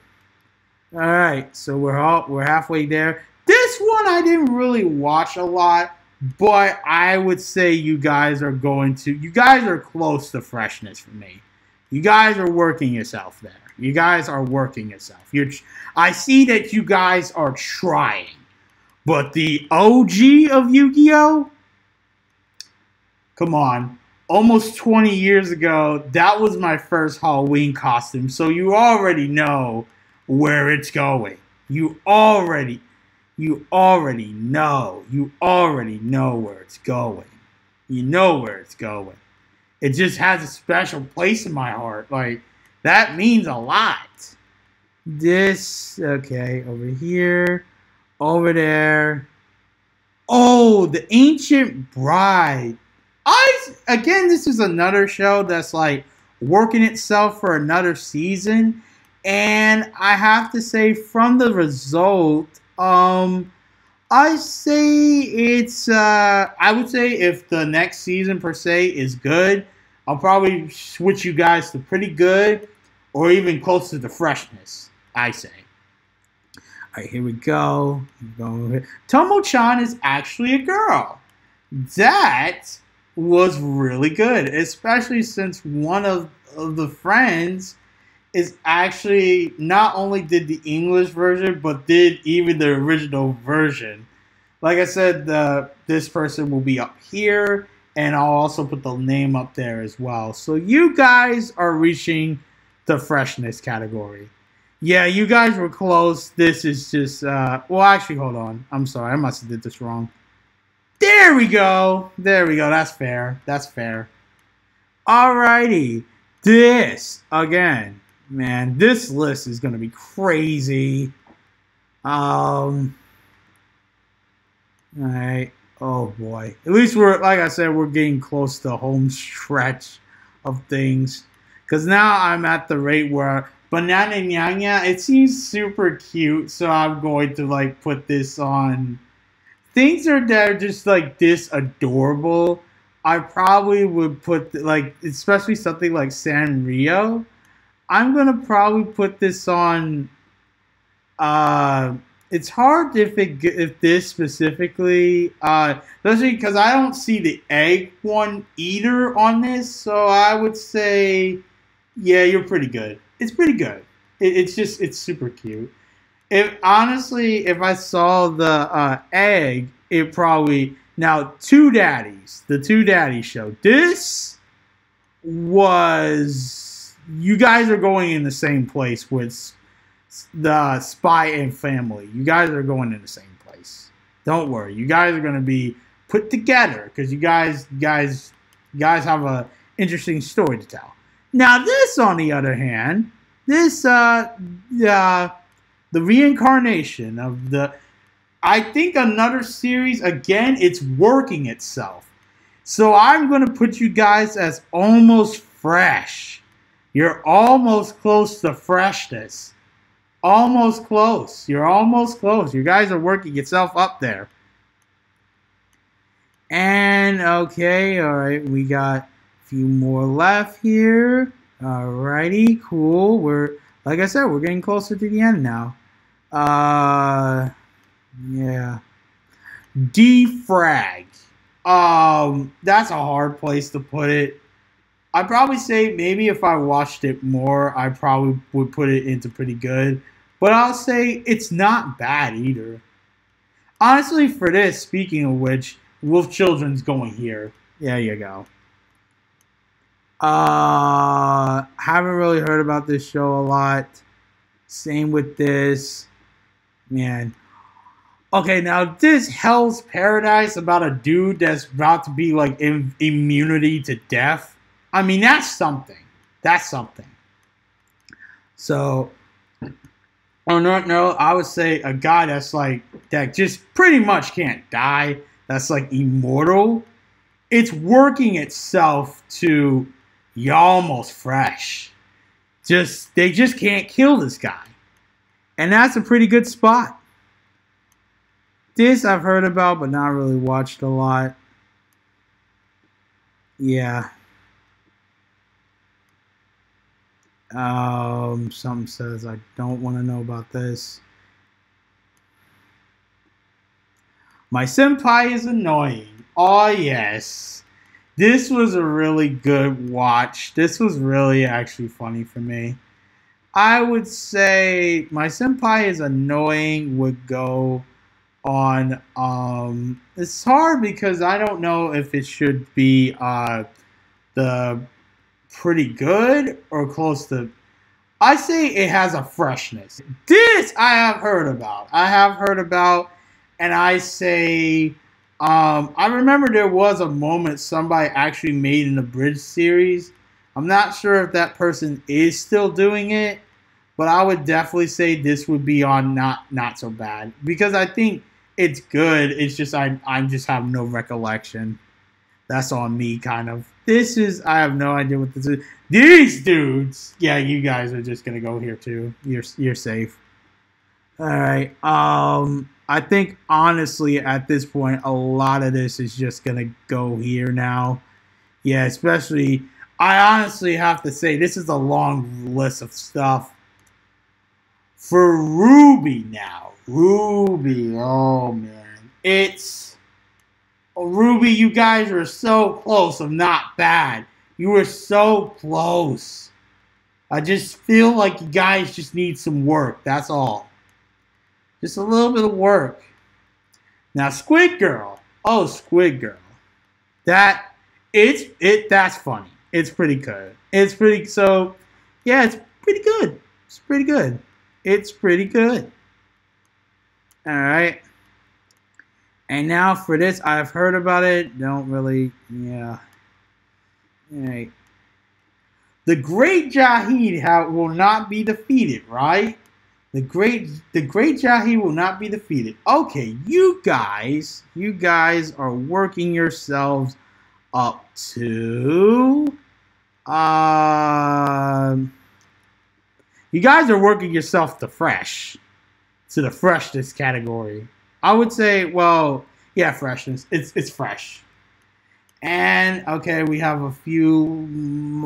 All right, so we're all, we're halfway there. This one I didn't really watch a lot, but I would say you guys are going to, you guys are close to freshness for me. You guys are working yourself there. You guys are working yourself. You're, I see that you guys are trying, but the OG of Yu-Gi-Oh, come on, almost 20 years ago, that was my first Halloween costume. So you already know where it's going. You already, you already know. You already know where it's going. You know where it's going. It just has a special place in my heart. Like, that means a lot. This, okay, over here, over there. Oh, the Ancient Bride. I again, this is another show that's like working itself for another season, and I have to say, from the result, um, I say it's. Uh, I would say if the next season per se is good, I'll probably switch you guys to pretty good, or even close to the freshness. I say. All right, here we go. Tomo-chan is actually a girl. That was really good, especially since one of, of the friends is actually not only did the English version, but did even the original version. Like I said, the this person will be up here, and I'll also put the name up there as well. So you guys are reaching the freshness category. Yeah, you guys were close. This is just, uh, well, actually, hold on. I'm sorry. I must have did this wrong. There we go. There we go. That's fair. That's fair. Alrighty. This, again, man, this list is going to be crazy. Um, alright. Oh, boy. At least we're, like I said, we're getting close to home stretch of things. Because now I'm at the rate where Banana Nyanya, it seems super cute, so I'm going to like put this on. Things are that are just like this adorable. I probably would put like, especially something like Sanrio. I'm gonna probably put this on. Uh, it's hard if it if this specifically, uh, especially because I don't see the egg one either on this. So I would say, yeah, you're pretty good it's pretty good. It, it's just it's super cute. If honestly, if I saw the uh, egg, it probably now two daddies, the two daddies show. This was you guys are going in the same place with the spy and family. You guys are going in the same place. Don't worry, you guys are going to be put together because you guys, you guys, you guys have a interesting story to tell. Now, this, on the other hand, this, uh, uh, the reincarnation of the, I think another series, again, it's working itself. So I'm going to put you guys as almost fresh. You're almost close to freshness. Almost close. You're almost close. You guys are working yourself up there. And okay, all right, we got a few more left here. Alrighty, cool. We're like I said, we're getting closer to the end now. Uh, yeah. Defrag. Um, that's a hard place to put it. I'd probably say maybe if I watched it more, I probably would put it into pretty good. But I'll say it's not bad either. Honestly, for this, speaking of which, Wolf Children's going here. There you go. Uh, haven't really heard about this show a lot. Same with this. Man. Okay, now this Hell's Paradise about a dude that's about to be like in, immunity to death. I mean, that's something. That's something. So, on that note, I would say a guy that's like, that just pretty much can't die, that's like immortal, it's working itself to you're almost fresh. Just they just can't kill this guy. And that's a pretty good spot. This I've heard about but not really watched a lot. Yeah. Um, some says I don't want to know about this. My senpai is annoying. Oh yes. This was a really good watch. This was really actually funny for me. I would say my senpai is annoying would go on um it's hard because I don't know if it should be uh the pretty good or close to I say it has a freshness. This I have heard about. I have heard about and I say um, I remember there was a moment somebody actually made in the Bridge series. I'm not sure if that person is still doing it, but I would definitely say this would be on not not so bad because I think it's good. It's just I I just have no recollection. That's on me, kind of. This is I have no idea what this is. These dudes, yeah, you guys are just gonna go here too. You're you're safe. All right. Um, I think honestly at this point, a lot of this is just gonna go here now. Yeah, especially. I honestly have to say this is a long list of stuff for Ruby now. Ruby, oh man, it's Oh, Ruby. You guys were so close I'm not bad. You were so close. I just feel like you guys just need some work. That's all. Just a little bit of work. Now, Squid Girl. Oh, Squid Girl. That it's it. That's funny. It's pretty good. It's pretty so. Yeah, it's pretty good. It's pretty good. It's pretty good. All right. And now for this, I've heard about it. Don't really. Yeah. All right. The great Jahid will not be defeated, right? The great the great Jahid will not be defeated. Okay, you guys, you guys are working yourselves up to um you guys are working yourself to fresh to the freshness category. I would say, well, yeah, freshness. It's it's fresh. And okay, we have a few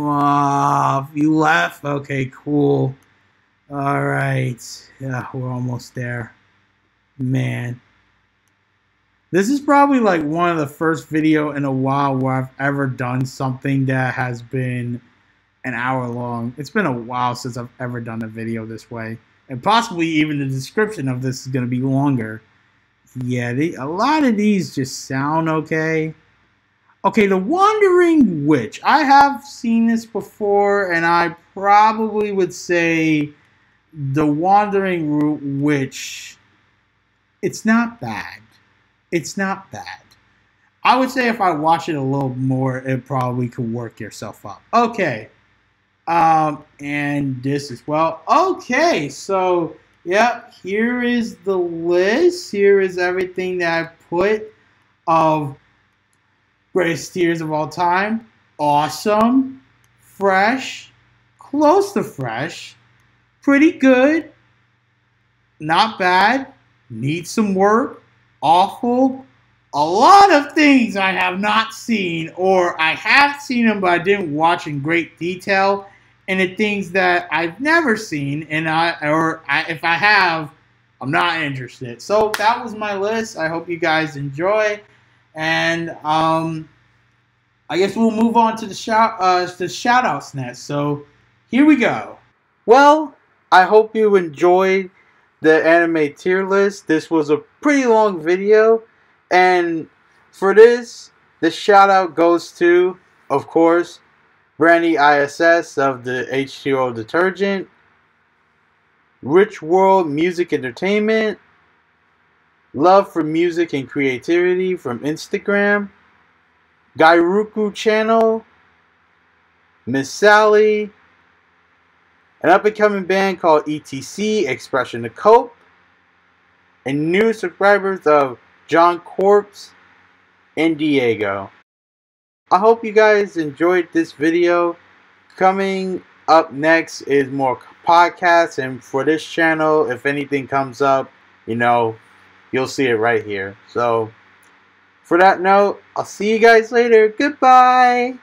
uh, few left. Okay, cool. All right. Yeah, we're almost there. Man. This is probably like one of the first video in a while where I've ever done something that has been an hour long. It's been a while since I've ever done a video this way. And possibly even the description of this is going to be longer. Yeah, a lot of these just sound okay. Okay, The Wandering Witch. I have seen this before, and I probably would say The Wandering Witch. It's not bad. It's not bad. I would say if I watch it a little more, it probably could work yourself up. Okay. Um, and this as well. Okay, so yep, here is the list. Here is everything that I put of greatest tiers of all time. Awesome, fresh, close to fresh, pretty good, not bad, need some work, awful, a lot of things I have not seen, or I have seen them but I didn't watch in great detail and the things that I've never seen, and I or I, if I have, I'm not interested. So that was my list. I hope you guys enjoy, and um, I guess we'll move on to the shout uh, the next. So here we go. Well, I hope you enjoyed the anime tier list. This was a pretty long video, and for this, the shout out goes to, of course, Brandy ISS of the H2O detergent, Rich World Music Entertainment, Love for Music and Creativity from Instagram, Gairouku Channel, Miss Sally, an up and coming band called ETC, Expression to Cope, and new subscribers of John Corpse and Diego. I hope you guys enjoyed this video. Coming up next is more podcasts, and for this channel, if anything comes up, you know, you'll see it right here. So, for that note, I'll see you guys later. Goodbye.